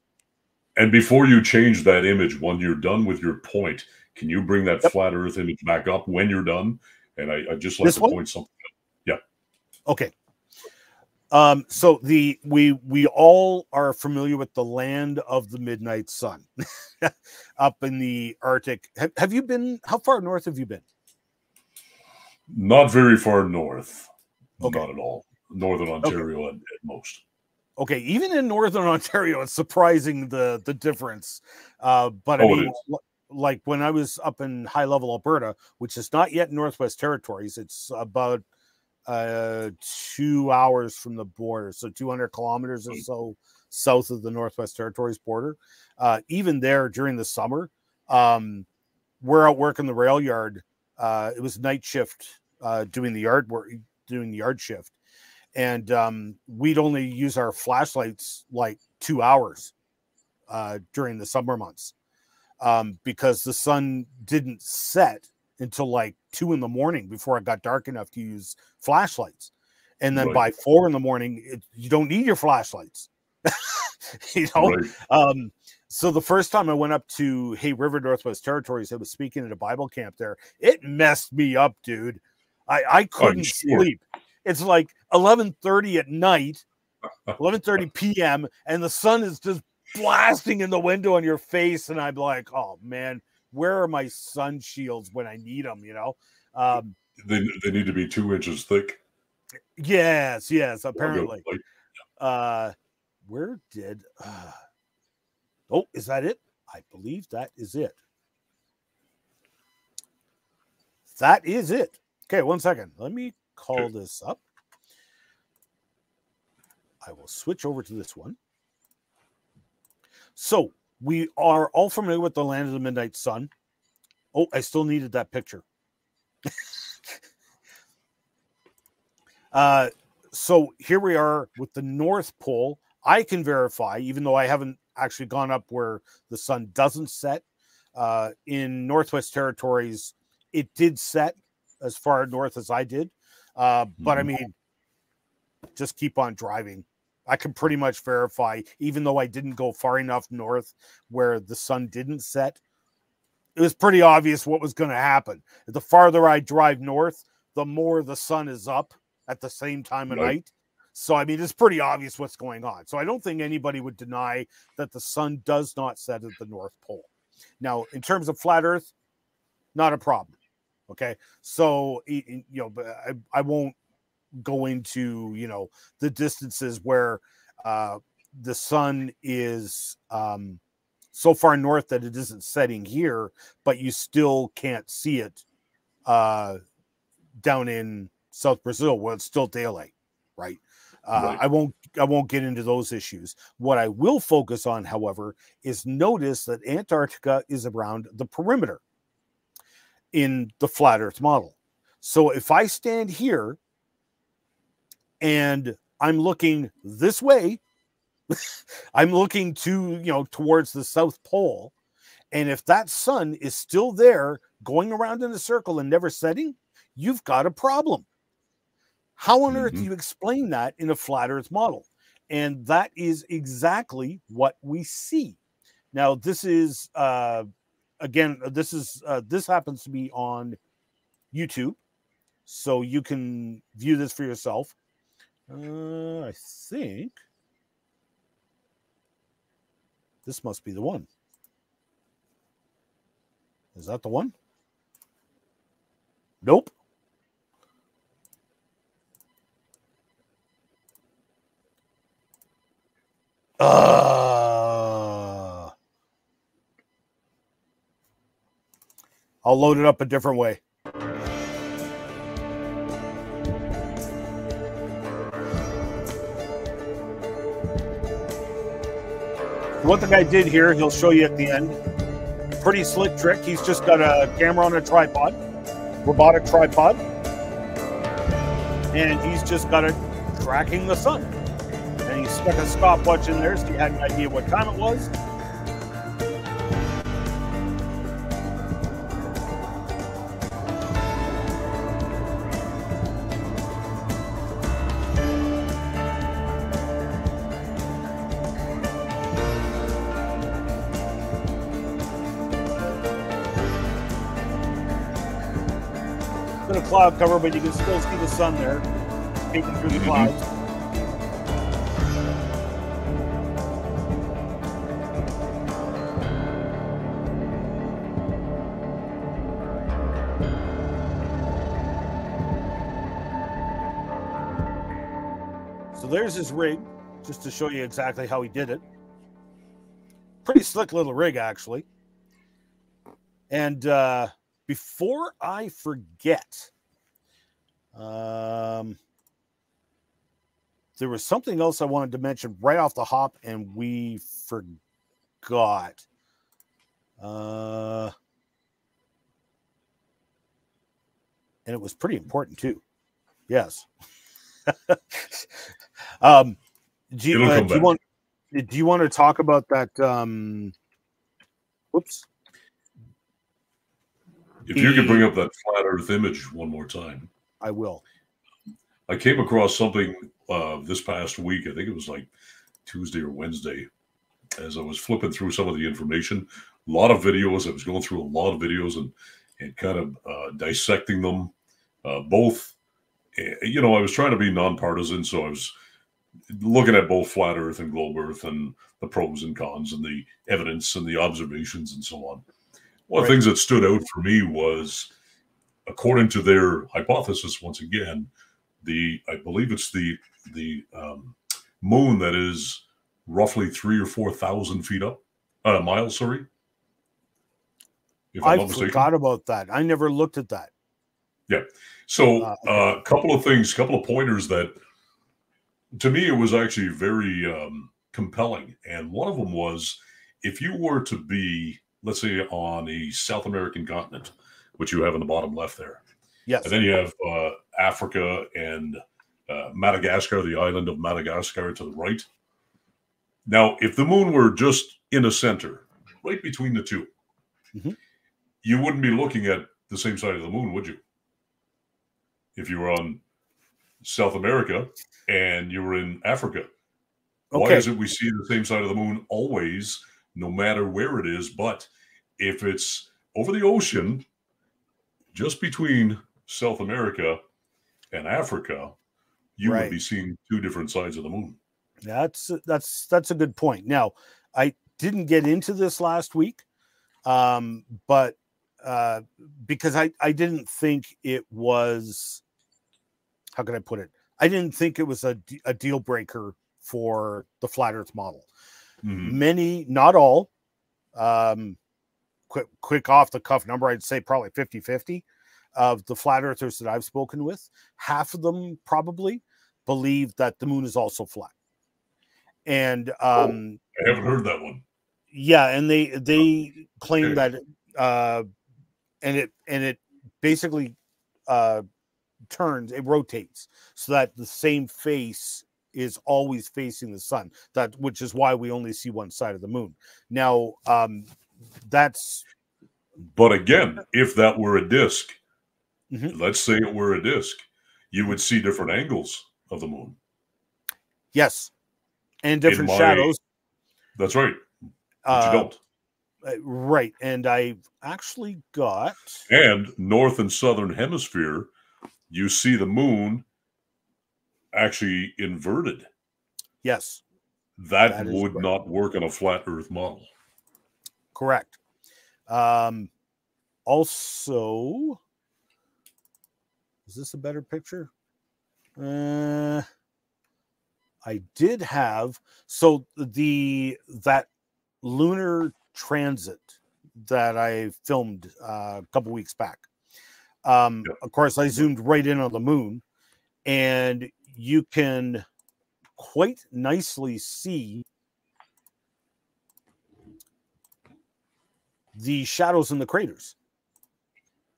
And before you change that image, when you're done with your point, Can you bring that Yep. flat Earth image back up when you're done? And I, I just like This to one? point something. Out. Yeah. Okay. Um, so the we we all are familiar with the land of the midnight sun [laughs] up in the Arctic. Have, have you been how far north have you been? Not very far north. Okay. Not at all. Northern Ontario at, at most. Okay, even in northern [laughs] Ontario, it's surprising the the difference. Uh, but I Oh, it mean, like when I was up in high level Alberta, which is not yet Northwest Territories, it's about uh two hours from the border, so 200 kilometers or Mm. so south of the Northwest Territories border. Uh, even there during the summer, um, we're out working the rail yard. Uh, it was night shift, uh, doing the yard work, doing the yard shift, and um, we'd only use our flashlights like two hours uh, during the summer months um, because the sun didn't set until like two in the morning before it got dark enough to use flashlights. And then Right. by four in the morning, it, you don't need your flashlights. [laughs] you know, Right. um, so the first time I went up to Hay River, Northwest Territories, I was speaking at a Bible camp there. It messed me up, dude. I, I couldn't sure. sleep. It's like 11:30 at night, [laughs] 11:30 p.m., and the sun is just blasting in the window on your face, and I'm like, oh man, where are my sun shields when I need them? You know. Um, They, they need to be two inches thick. yes, yes, apparently. Uh, where did? Uh, oh, is that it? I believe that is it. That is it. Okay, one second. Let me call this up. I will switch over to this one. So we are all familiar with the land of the midnight sun. Oh, I still needed that picture. [laughs] uh, so here we are with the North Pole. I can verify, even though I haven't actually gone up where the sun doesn't set. Uh, in Northwest Territories, it did set as far north as I did. Uh, but I Mhm. mean, just keep on driving. I can pretty much verify, even though I didn't go far enough north where the sun didn't set. It was pretty obvious what was going to happen. The farther I drive north, the more the sun is up at the same time of Right. night. So, I mean, it's pretty obvious what's going on. So, I don't think anybody would deny that the sun does not set at the North Pole. Now, in terms of flat Earth, not a problem. Okay. So, you know, I, I won't go to you know, the distances where uh, the sun is um, so far north that it isn't setting here, but you still can't see it uh, down in South Brazil where it's still daylight, right? Uh, Right. I won't. I won't get into those issues. What I will focus on, however, is notice that Antarctica is around the perimeter in the flat Earth model. So if I stand here and I'm looking this way, [laughs] I'm looking to, you know, towards the South Pole. And if that sun is still there going around in a circle and never setting, you've got a problem. How on earth do Mhm. you explain that in a flat Earth model? And that is exactly what we see. Now, this is uh again, this is uh this happens to be on YouTube, so you can view this for yourself. Uh, I think this must be the one. Is that the one? Nope. Uh, I'll load it up a different way. What the guy did here, he'll show you at the end. Pretty slick trick. He's just got a camera on a tripod, robotic tripod, and he's just got it tracking the sun. And he stuck a stopwatch in there so he had an idea what time it was. Cloud cover, but you can still see the sun there peeking through the Mhm. clouds. So there's his rig, just to show you exactly how he did it. Pretty slick little rig, actually. And uh, before I forget, um, there was something else I wanted to mention right off the hop, and we forgot. Uh, and it was pretty important too. Yes. [laughs] um, do you, uh, do you want? Do you want to talk about that? Um, whoops. If you could bring up that flat Earth image one more time. I will. I came across something uh, this past week. I think it was like Tuesday or Wednesday, as I was flipping through some of the information. A lot of videos. I was going through a lot of videos and and kind of uh, dissecting them. Uh, both, you know, I was trying to be nonpartisan, so I was looking at both flat Earth and globe Earth and the pros and cons and the evidence and the observations and so on. One of the things that stood out for me was, according to their hypothesis, once again, the I believe it's the the um, moon that is roughly three or four thousand feet up, uh, miles. Sorry, if I'm I not mistaken. forgot about that. I never looked at that. Yeah. So, Uh, a couple of things, couple of pointers that to me it was actually very um, compelling. And one of them was if you were to be, let's say, on a South American continent, which you have in the bottom left there, Yes. and then you have uh, Africa and uh, Madagascar, the island of Madagascar to the right. Now, if the moon were just in a center, right between the 2 Mhm. you wouldn't be looking at the same side of the moon, would you? If you were on South America and you were in Africa, why is it we see the same side of the moon always, no matter where it is? But if it's over the ocean, just between South America and Africa, you Right. would be seeing two different sides of the moon. That's that's that's a good point. Now, I didn't get into this last week, um, but uh, because I I didn't think it was how can I put it? I didn't think it was a a deal breaker for the flat Earth model. Mhm. Many, not all, um, quick quick off the cuff number, I'd say probably 50 50 of the flat earthers that I've spoken with. Half of them probably believe that the moon is also flat. And um, I haven't heard that one. yeah, and they they claim Okay. that uh, and it and it basically uh, turns, it rotates so that the same face is always facing the sun. That which is why we only see one side of the moon. Now, um, that's But again, if that were a disk, Mhm. let's say it were a disk, you would see different angles of the moon. yes, and different my- shadows. That's right. Uh, you don't. uh, right, and I've actually got And north and southern hemisphere, you see the moon actually inverted. yes, That, That would right. not work on a flat Earth model. Correct. Um, also, is this a better picture? Uh, I did have so the that lunar transit that I filmed uh, a couple weeks back. Um, Yep. Of course, I zoomed right in on the moon, and you can quite nicely see the shadows in the craters.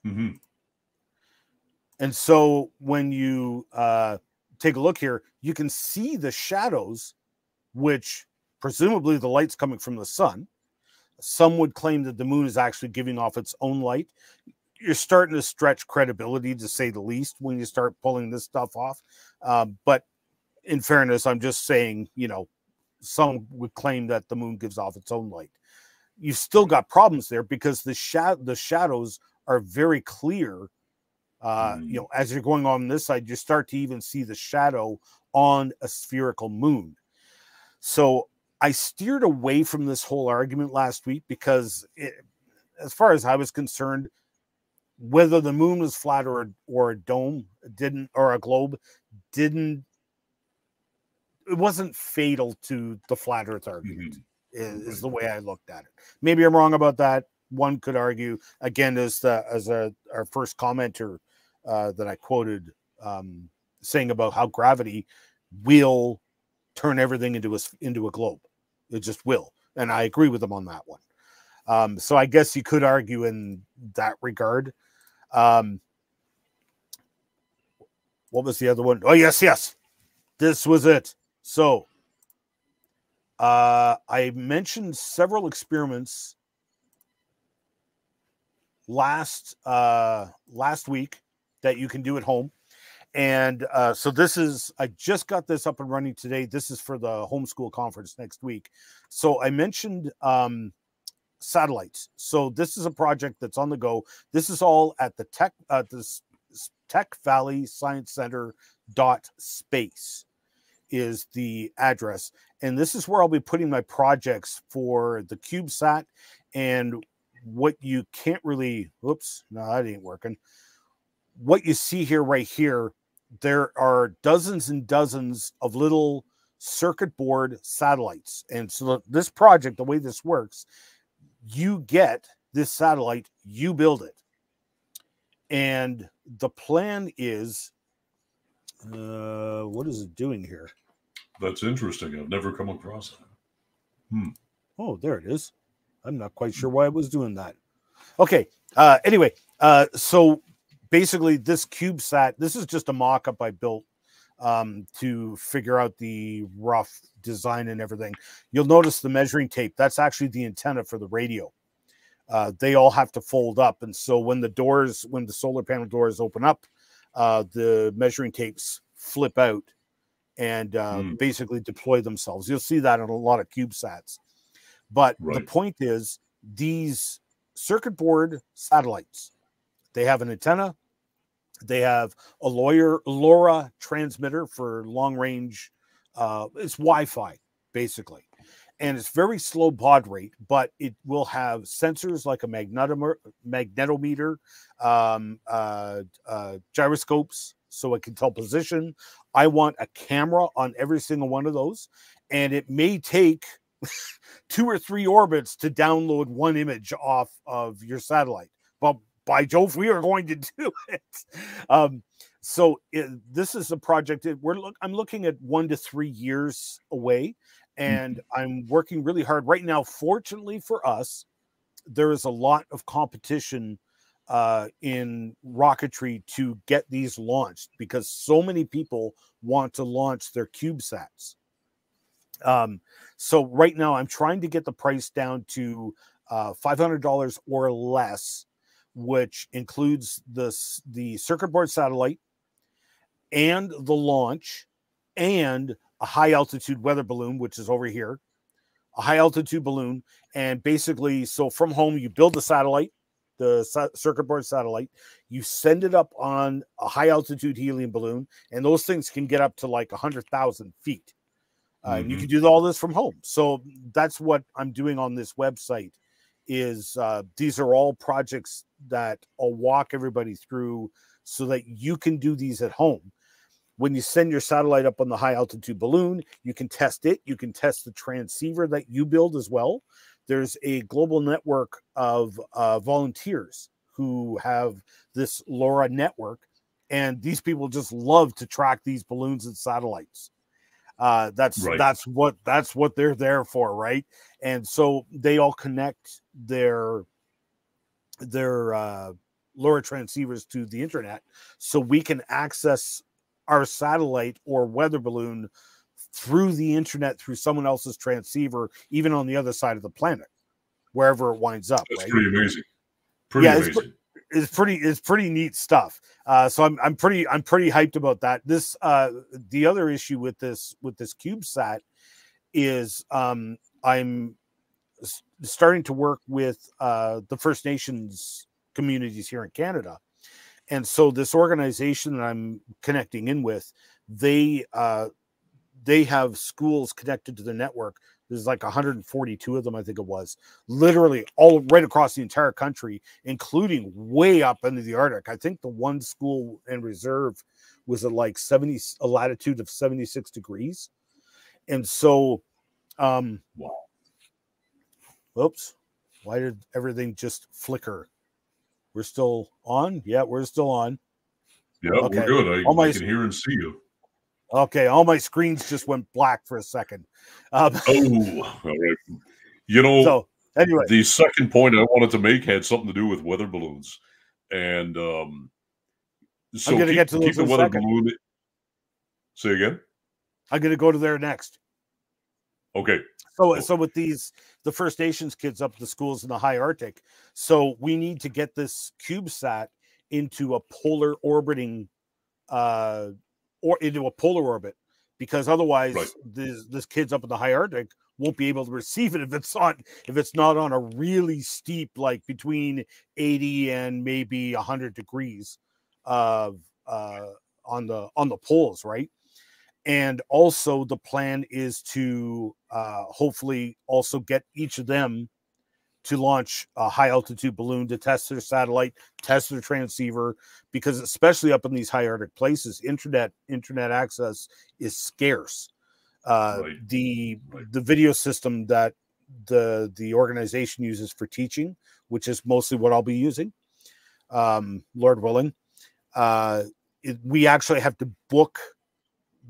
hmm And so when you uh, take a look here, you can see the shadows, which presumably the light's coming from the sun. Some would claim that the moon is actually giving off its own light. You're starting to stretch credibility, to say the least, when you start pulling this stuff off. Uh, but in fairness, I'm just saying, you know, some would claim that the moon gives off its own light. You've still got problems there because the sha- the shadows are very clear Uh, mm. You know, as you're going on this side, you start to even see the shadow on a spherical moon. So I steered away from this whole argument last week because, it, as far as I was concerned, whether the moon was flat or a, or a dome didn't or a globe didn't it wasn't fatal to the flat earth argument mm-hmm. Is, is, the way i [laughs] looked at it maybe i'm wrong about that one could argue again as the as a our first commenter uh, that i quoted um, saying about how gravity will turn everything into a into a globe it just will and i agree with him on that one um, so i guess you could argue in that regard um, what was the other one? Oh, yes, yes. This was it. So uh, I mentioned several experiments last uh, last week that you can do at home. And uh, so this is, I just got this up and running today. This is for the homeschool conference next week. So I mentioned um, satellites. So this is a project that's on the go. This is all at the Tech uh, this Tech Valley Science Center dot space is the address, and this is where I'll be putting my projects for the CubeSat and what you can't really. Whoops, no, that ain't working. What you see here, right here, there are dozens and dozens of little circuit board satellites. And so this project, the way this works, you get this satellite, you build it. And the plan is uh, what is it doing here? That's interesting. I've never come across that. Hmm. Oh, there it is. I'm not quite sure why it was doing that. Okay. Uh, anyway, uh, so basically, this CubeSat, this is just a mock up I built um, to figure out the rough design and everything. You'll notice the measuring tape. That's actually the antenna for the radio. Uh, they all have to fold up, and so when the doors, when the solar panel doors open up, uh, the measuring tapes flip out and uh, mm. basically deploy themselves. You'll see that on a lot of CubeSats. But right. the point is, these circuit board satellites, they have an antenna, they have a lawyer LoRa transmitter for long range. Uh, it's Wi-Fi basically, and it's very slow baud rate, but it will have sensors like a magnetometer, magnetometer um, uh, uh, gyroscopes, so it can tell position. I want a camera on every single one of those, and it may take [laughs] two or three orbits to download one image off of your satellite. But by Jove, we are going to [laughs] do it. Um, so it, this is a project that we're look. I'm looking at one to three years away, and mm-hmm. I'm working really hard right now. Fortunately for us, there is a lot of competition uh, in rocketry to get these launched because so many people want to launch their CubeSats. Um, so right now, I'm trying to get the price down to uh, $500 or less which includes the, the circuit board satellite and the launch and a high altitude weather balloon, which is over here, a high altitude balloon. And basically, so from home, you build the satellite, the circuit board satellite, you send it up on a high altitude helium balloon, and those things can get up to like 100,000 feet. Uh, mm-hmm. And you mm-hmm. can do all this from home. So that's what I'm doing on this website is uh, these are all projects that I'll walk everybody through so that you can do these at home. When you send your satellite up on the high altitude balloon, you can test it. You can test the transceiver that you build as well. There's a global network of uh, volunteers who have this LoRa network, and these people just love to track these balloons and satellites. Uh, that's right. that's what that's what they're there for, right? And so they all connect their their uh, LoRa transceivers to the internet, so we can access our satellite or weather balloon through the internet through someone else's transceiver, even on the other side of the planet, wherever it winds up. That's right? pretty amazing. Pretty yeah, amazing is pretty is pretty neat stuff. Uh, so I'm I'm pretty I'm pretty hyped about that. This uh, the other issue with this with this CubeSat is um, I'm starting to work with uh, the First Nations communities here in Canada, And so this organization that I'm connecting in with, they uh, they have schools connected to the network. There's like 142 of them, I think it was, literally all right across the entire country, including way up into the Arctic. I think the one school in reserve was at like 70 a latitude of 76 degrees. And so um Wow. Oops. Why did everything just flicker? We're still on? Yeah, we're still on. Yeah, Okay. we're good. I, All my- I can hear and see you. Okay, all my screens just went black for a second. Um, Oh, all right. You know, so anyway, the second point I wanted to make had something to do with weather balloons, and um, so I'm gonna keep, get to keep the weather second. balloon. Say again. I'm gonna go to there next. Okay. So, Cool. so with these the First Nations kids up at the schools in the high Arctic, so we need to get this CubeSat into a polar orbiting, uh, or into a polar orbit, because otherwise, Right. this this kids up in the high Arctic won't be able to receive it if it's on if it's not on a really steep, like between eighty and maybe hundred degrees, of uh, on the on the poles, right? And also the plan is to uh, hopefully also get each of them to launch a high altitude balloon to test their satellite test their transceiver because especially up in these high arctic places internet internet access is scarce uh, Right. the Right. the video system that the the organization uses for teaching which is mostly what i'll be using um, lord willing uh, it, we actually have to book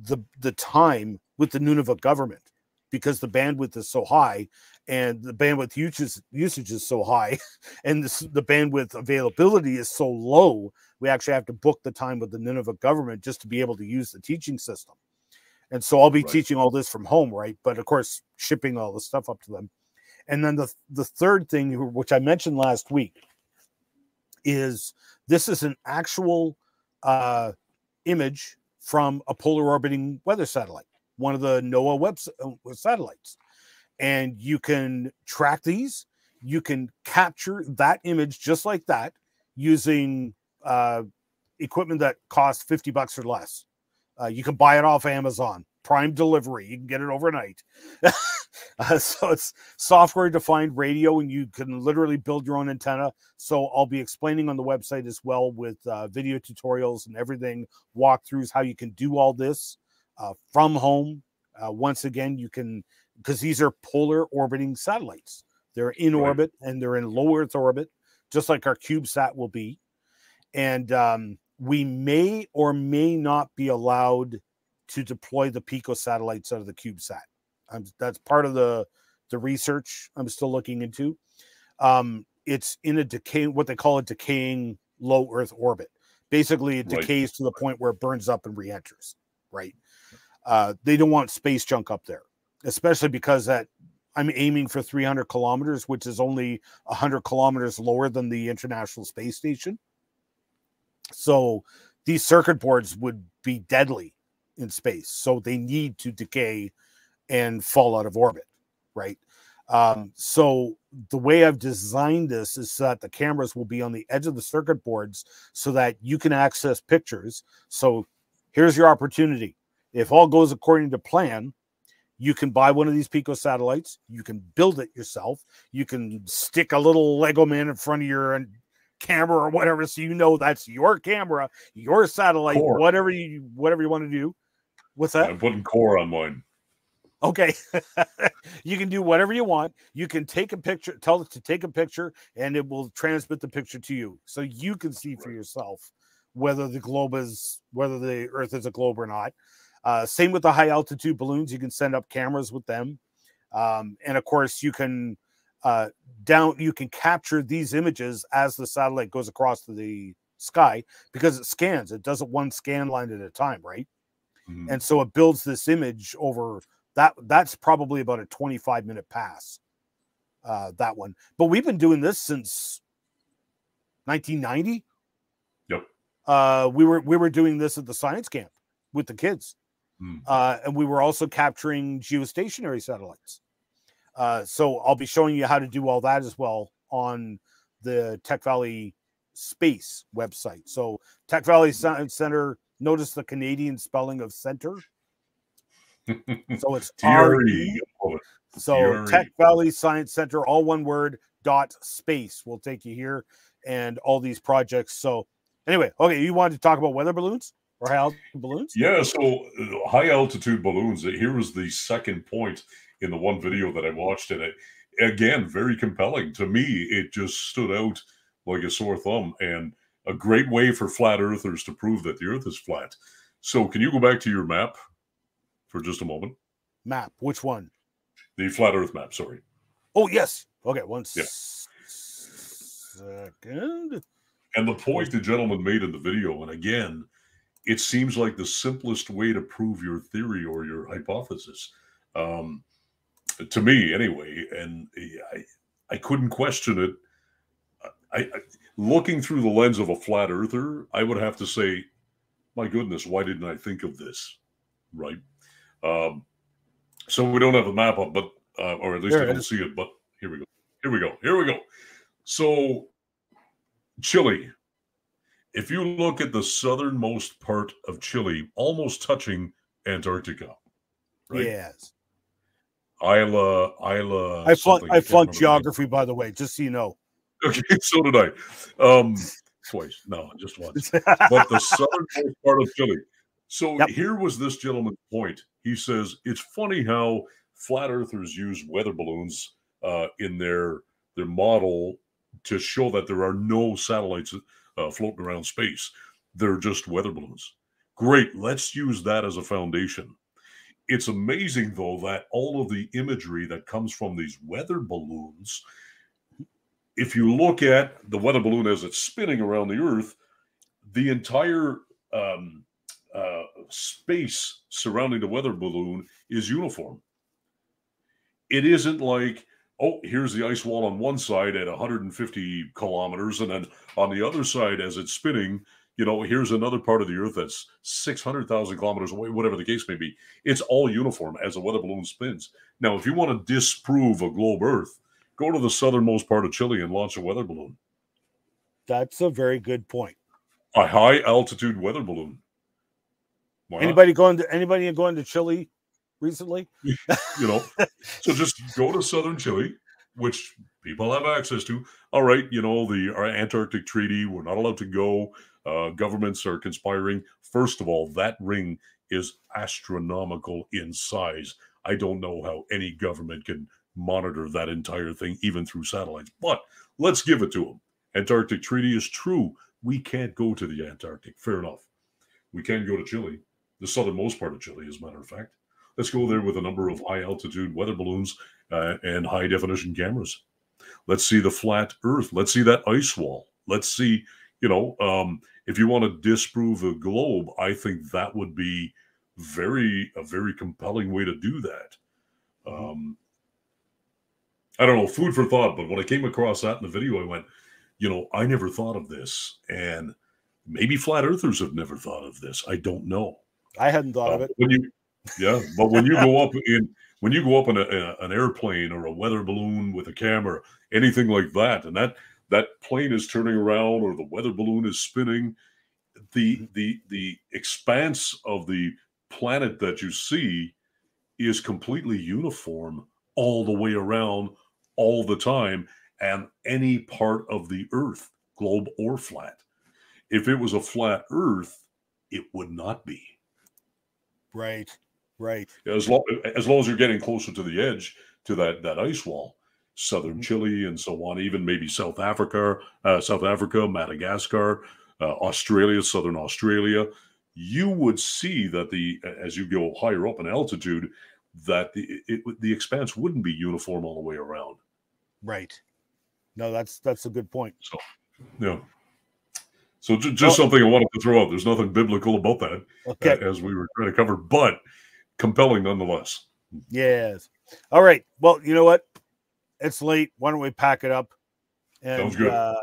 the the time with the Nunavut government because the bandwidth is so high and the bandwidth usage usage is so high [laughs] and this, the bandwidth availability is so low we actually have to book the time with the Nunavut government just to be able to use the teaching system. And so I'll be Right. teaching all this from home right? But of course shipping all the stuff up to them. And then the the third thing which I mentioned last week is this is an actual uh, image from a polar orbiting weather satellite, one of the NOAA web uh, satellites. And you can track these. You can capture that image just like that using uh, equipment that costs 50 bucks or less. Uh, you can buy it off Amazon, Prime delivery. You can get it overnight. [laughs] Uh, so it's software defined radio, and you can literally build your own antenna. So I'll be explaining on the website as well with uh, video tutorials and everything, walkthroughs how you can do all this uh, from home. Uh, once again, you can because these are polar orbiting satellites. They're in Right. orbit and they're in low Earth orbit, just like our CubeSat will be. And um, we may or may not be allowed to deploy the Pico satellites out of the CubeSat. I'm, that's part of the the research I'm still looking into. Um, it's in a decay, what they call a decaying low Earth orbit. Basically, it Right. decays to the point where it burns up and re-enters. Right. Uh, they don't want space junk up there, especially because that I'm aiming for 300 kilometers, which is only 100 kilometers lower than the International Space Station. So these circuit boards would be deadly in space. So they need to decay and fall out of orbit, right? Um, so the way I've designed this is so that the cameras will be on the edge of the circuit boards so that you can access pictures. So here's your opportunity. If all goes according to plan, you can buy one of these Pico satellites. You can build it yourself. You can stick a little Lego man in front of your uh, camera or whatever, so you know that's your camera, your satellite, whatever you whatever you want to do. What's that? I'm putting core on mine. Okay. [laughs] you can do whatever you want. You can take a picture, tell it to take a picture, and it will transmit the picture to you. So you can see for yourself whether the globe is whether the earth is a globe or not. Uh, same with the high altitude balloons. You can send up cameras with them. Um, and of course, you can uh, down you can capture these images as the satellite goes across the sky because it scans. It does it one scan line at a time, right? Mhm. and so it builds this image over that that's probably about a 25 minute pass uh that one but we've been doing this since 1990 Yep. uh we were we were doing this at the science camp with the kids Hmm. uh and we were also capturing geostationary satellites uh so i'll be showing you how to do all that as well on the tech valley space website. So Tech Valley Science Center. Notice the Canadian spelling of center. [laughs] So it's R E. So Tech Valley Science Center, all one word, dot space will take you here and all these projects. So anyway, okay, you wanted to talk about weather balloons or high altitude balloons? Yeah, so uh, high altitude balloons. Here was the second point in the one video that I watched, and it again very compelling to me. It just stood out like a sore thumb, and a great way for flat earthers to prove that the Earth is flat. So, can you go back to your map for just a moment? Map, which one? The flat Earth map. Sorry. Oh yes. Okay. One yeah. second. And the point the gentleman made in the video, and again, it seems like the simplest way to prove your theory or your hypothesis. Um, to me, anyway, and I, I couldn't question it. I, I, looking through the lens of a flat earther, I would have to say, my goodness, why didn't I think of this? Right. Um, so we don't have a map up, but uh, or at least there I don't see it. But here we go. Here we go. Here we go. So Chile. If you look at the southernmost part of Chile, almost touching Antarctica, right? Yes. Isla, Isla. I flunked, I flunked geography, by the way, just so you know. Okay, [laughs] so did I. Um, twice. No, just once. but the [laughs] southernmost part of Chile. So yep. here was this gentleman's point. He says it's funny how flat earthers use weather balloons uh, in their their model to show that there are no satellites uh, floating around space. They're just weather balloons. Great. Let's use that as a foundation. It's amazing, though, that all of the imagery that comes from these weather balloons, if you look at the weather balloon as it's spinning around the Earth, the entire um, uh, space surrounding the weather balloon is uniform. It isn't like, oh, here's the ice wall on one side at 150 kilometers, and then on the other side, as it's spinning, you know, here's another part of the Earth that's 600,000 kilometers away, whatever the case may be. It's all uniform as a weather balloon spins. Now, if you want to disprove a globe Earth, go to the southernmost part of Chile and launch a weather balloon. That's a very good point. A high altitude weather balloon. Why anybody not? going to anybody going to Chile recently? [laughs] you know, so just go to southern Chile, which people have access to. All right, you know the Antarctic Treaty. We're not allowed to go uh, governments are conspiring. First of all, that ring is astronomical in size. I don't know how any government can monitor that entire thing, even through satellites. But let's give it to them. Antarctic Treaty is true. We can't go to the Antarctic. Fair enough. We can go to Chile, the southernmost part of Chile, as a matter of fact. Let's go there with a number of high altitude weather balloons uh, and high definition cameras. Let's see the flat Earth. Let's see that ice wall. Let's see, you know, um, if you want to disprove a globe, I think that would be very a very compelling way to do that. Mm-hmm. Um, I don't know, food for thought. But when I came across that in the video, I went, you know, I never thought of this, and maybe flat earthers have never thought of this. I don't know. I hadn't thought uh, of it. When you, yeah, but when you go [laughs] up in when you go up in a, a, an airplane or a weather balloon with a camera, anything like that, and that that plane is turning around or the weather balloon is spinning the mm-hmm. the the expanse of the planet that you see is completely uniform all the way around all the time and any part of the earth globe or flat if it was a flat earth it would not be right right as long as long as you're getting closer to the edge to that that ice wall southern mm-hmm. Chile and so on, even maybe South Africa, uh, South Africa, Madagascar, uh, Australia, southern Australia, you would see that the as you go higher up in altitude, that the it, the expanse wouldn't be uniform all the way around. Right. No, that's that's a good point. So, yeah. So just, well, something I wanted to throw out. There's nothing biblical about that, okay. as we were trying to cover, but compelling nonetheless. Yes. All right. Well, you know what? it's late. Why don't we pack it up? And, Sounds good. Uh,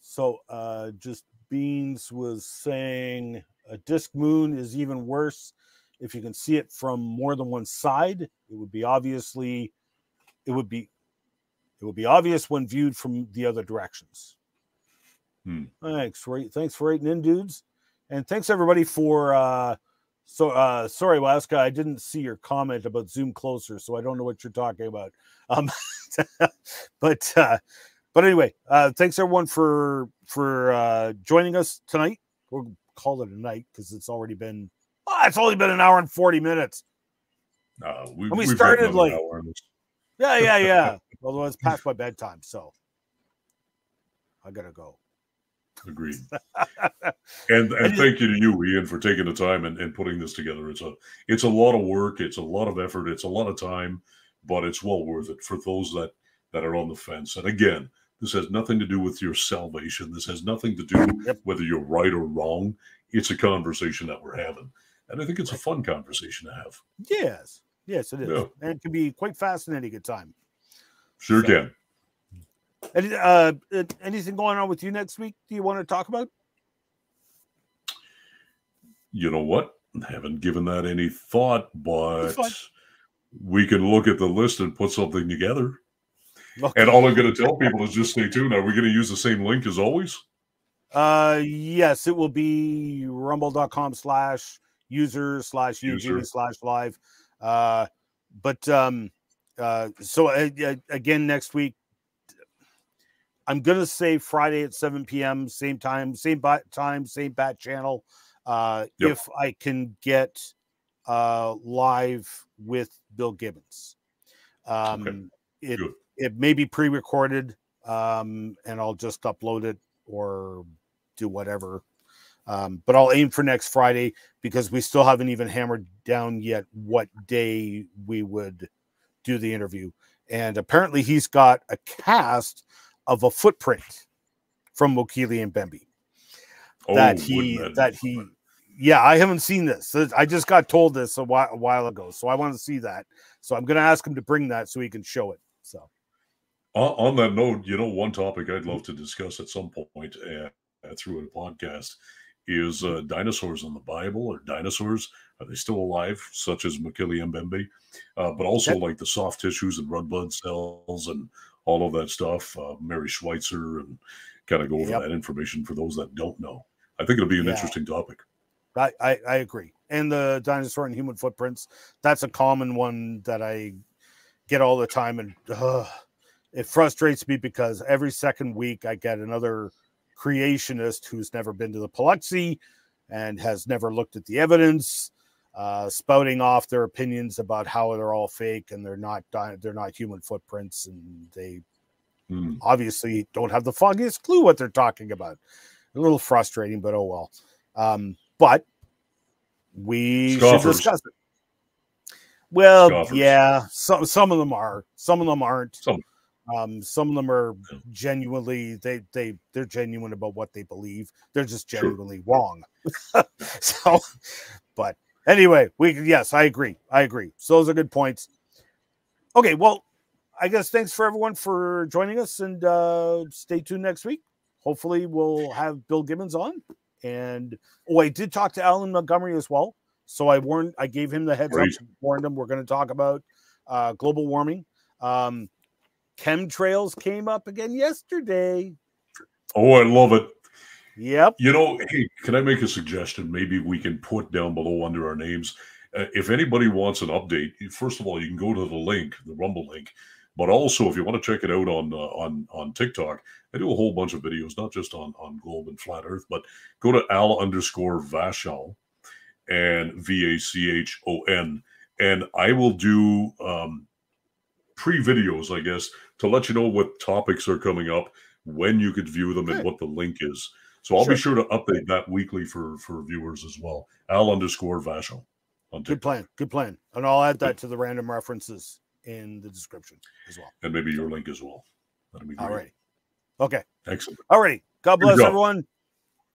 so, uh, just Beans was saying a disk moon is even worse if you can see it from more than one side. It would be obviously, it would be, it will be obvious when viewed from the other directions. Hmm. Thanks for thanks for writing in, dudes, and thanks everybody for. uh So uh sorry, Waska, I didn't see your comment about Zoom closer, so I don't know what you're talking about. Um, [laughs] but uh, but anyway, uh, thanks everyone for for uh joining us tonight. We'll call it a night because it's already been. Oh, it's only been an hour and forty minutes. Uh, we, And we started hour. Yeah, yeah, yeah. [laughs] Although it's past my bedtime, so I gotta go. Agreed. [laughs] and and thank you to you, Ian, for taking the time and, and putting this together. It's a it's a lot of work, it's a lot of effort, it's a lot of time, but it's well worth it for those that that are on the fence. And again, this has nothing to do with your salvation. This has nothing to do Yep. whether you're right or wrong. It's a conversation that we're having. And I think it's a fun conversation to have. Yes, yes, it is, Yeah. and it can be quite fascinating at time. Sure So- can. Any, uh, anything going on with you next week? Do you want to talk about? You know what? Haven't given that any thought, but we can look at the list and put something together. Okay. And all I'm going to tell people is just stay tuned. Are we going to use the same link as always? Uh, yes, it will be rumble.com slash user slash user slash live. Uh, but um, uh, so uh, again next week, I'm gonna say Friday at 7 p.m. same time, same bat time, same bat channel. Uh, Yep. if I can get uh live with Bill Gibbons. Um, it Good. it may be pre-recorded, um, and I'll just upload it or do whatever. Um, but I'll aim for next Friday because we still haven't even hammered down yet what day we would do the interview. And apparently, he's got a cast of a footprint from Mokele-mbembe that he Oh, wouldn't that he yeah i haven't seen this. I just got told this a while, a while ago so i want to see that. So i'm going to ask him to bring that so he can show it so. On, on that note, you know, one topic I'd love to discuss at some point uh, through a podcast is uh, dinosaurs in the Bible or dinosaurs. Are they still alive, such as Mokele-mbembe? Uh, but also like the soft tissues and red blood cells and all of that stuff. Uh, Mary Schweitzer and kind of go over Yep. that information for those that don't know. I think it'll be an Yeah. interesting topic. I, I i agree and the dinosaur and human footprints that's a common one that i get all the time and uh, it frustrates me because every second week i get another creationist who's never been to the Paluxy and has never looked at the evidence, uh, spouting off their opinions about how they're all fake and they're not they're not human footprints and they Hmm. obviously don't have the foggiest clue what they're talking about. A little frustrating, but oh well. Um, but we Scoffers. should discuss it. Well, Scoffers. yeah, some some of them are, some of them aren't. Some. Um, some of them are genuinely they they they're genuine about what they believe. They're just genuinely wrong. [laughs] so, but anyway, we yes, I agree. I agree. So those are good points. Okay, well, I guess thanks for everyone for joining us and uh stay tuned next week. Hopefully we'll have Bill Gibbons on. And oh, I did talk to Alan Montgomery as well. So I warned I gave him the heads Great. up, warned him we're going to talk about uh global warming. Um chemtrails came up again yesterday. Oh, I love it. Yep. You know, hey, can I make a suggestion? Maybe we can put down below under our names. Uh, if anybody wants an update, first of all, you can go to the link, the Rumble link. But also, if you want to check it out on uh, on on TikTok, I do a whole bunch of videos, not just on on globe and flat Earth, but go to Al underscore Vachon and V A C H O N, and I will do um, pre videos, I guess, to let you know what topics are coming up, when you could view them, and what the link is. So I'll be sure to update that weekly for for viewers as well. Al underscore on Good plan. Good plan. And I'll add that to the random references in the description as well. and maybe your link as well. That'd be great. All right. Okay. Excellent. All right. God bless go. everyone.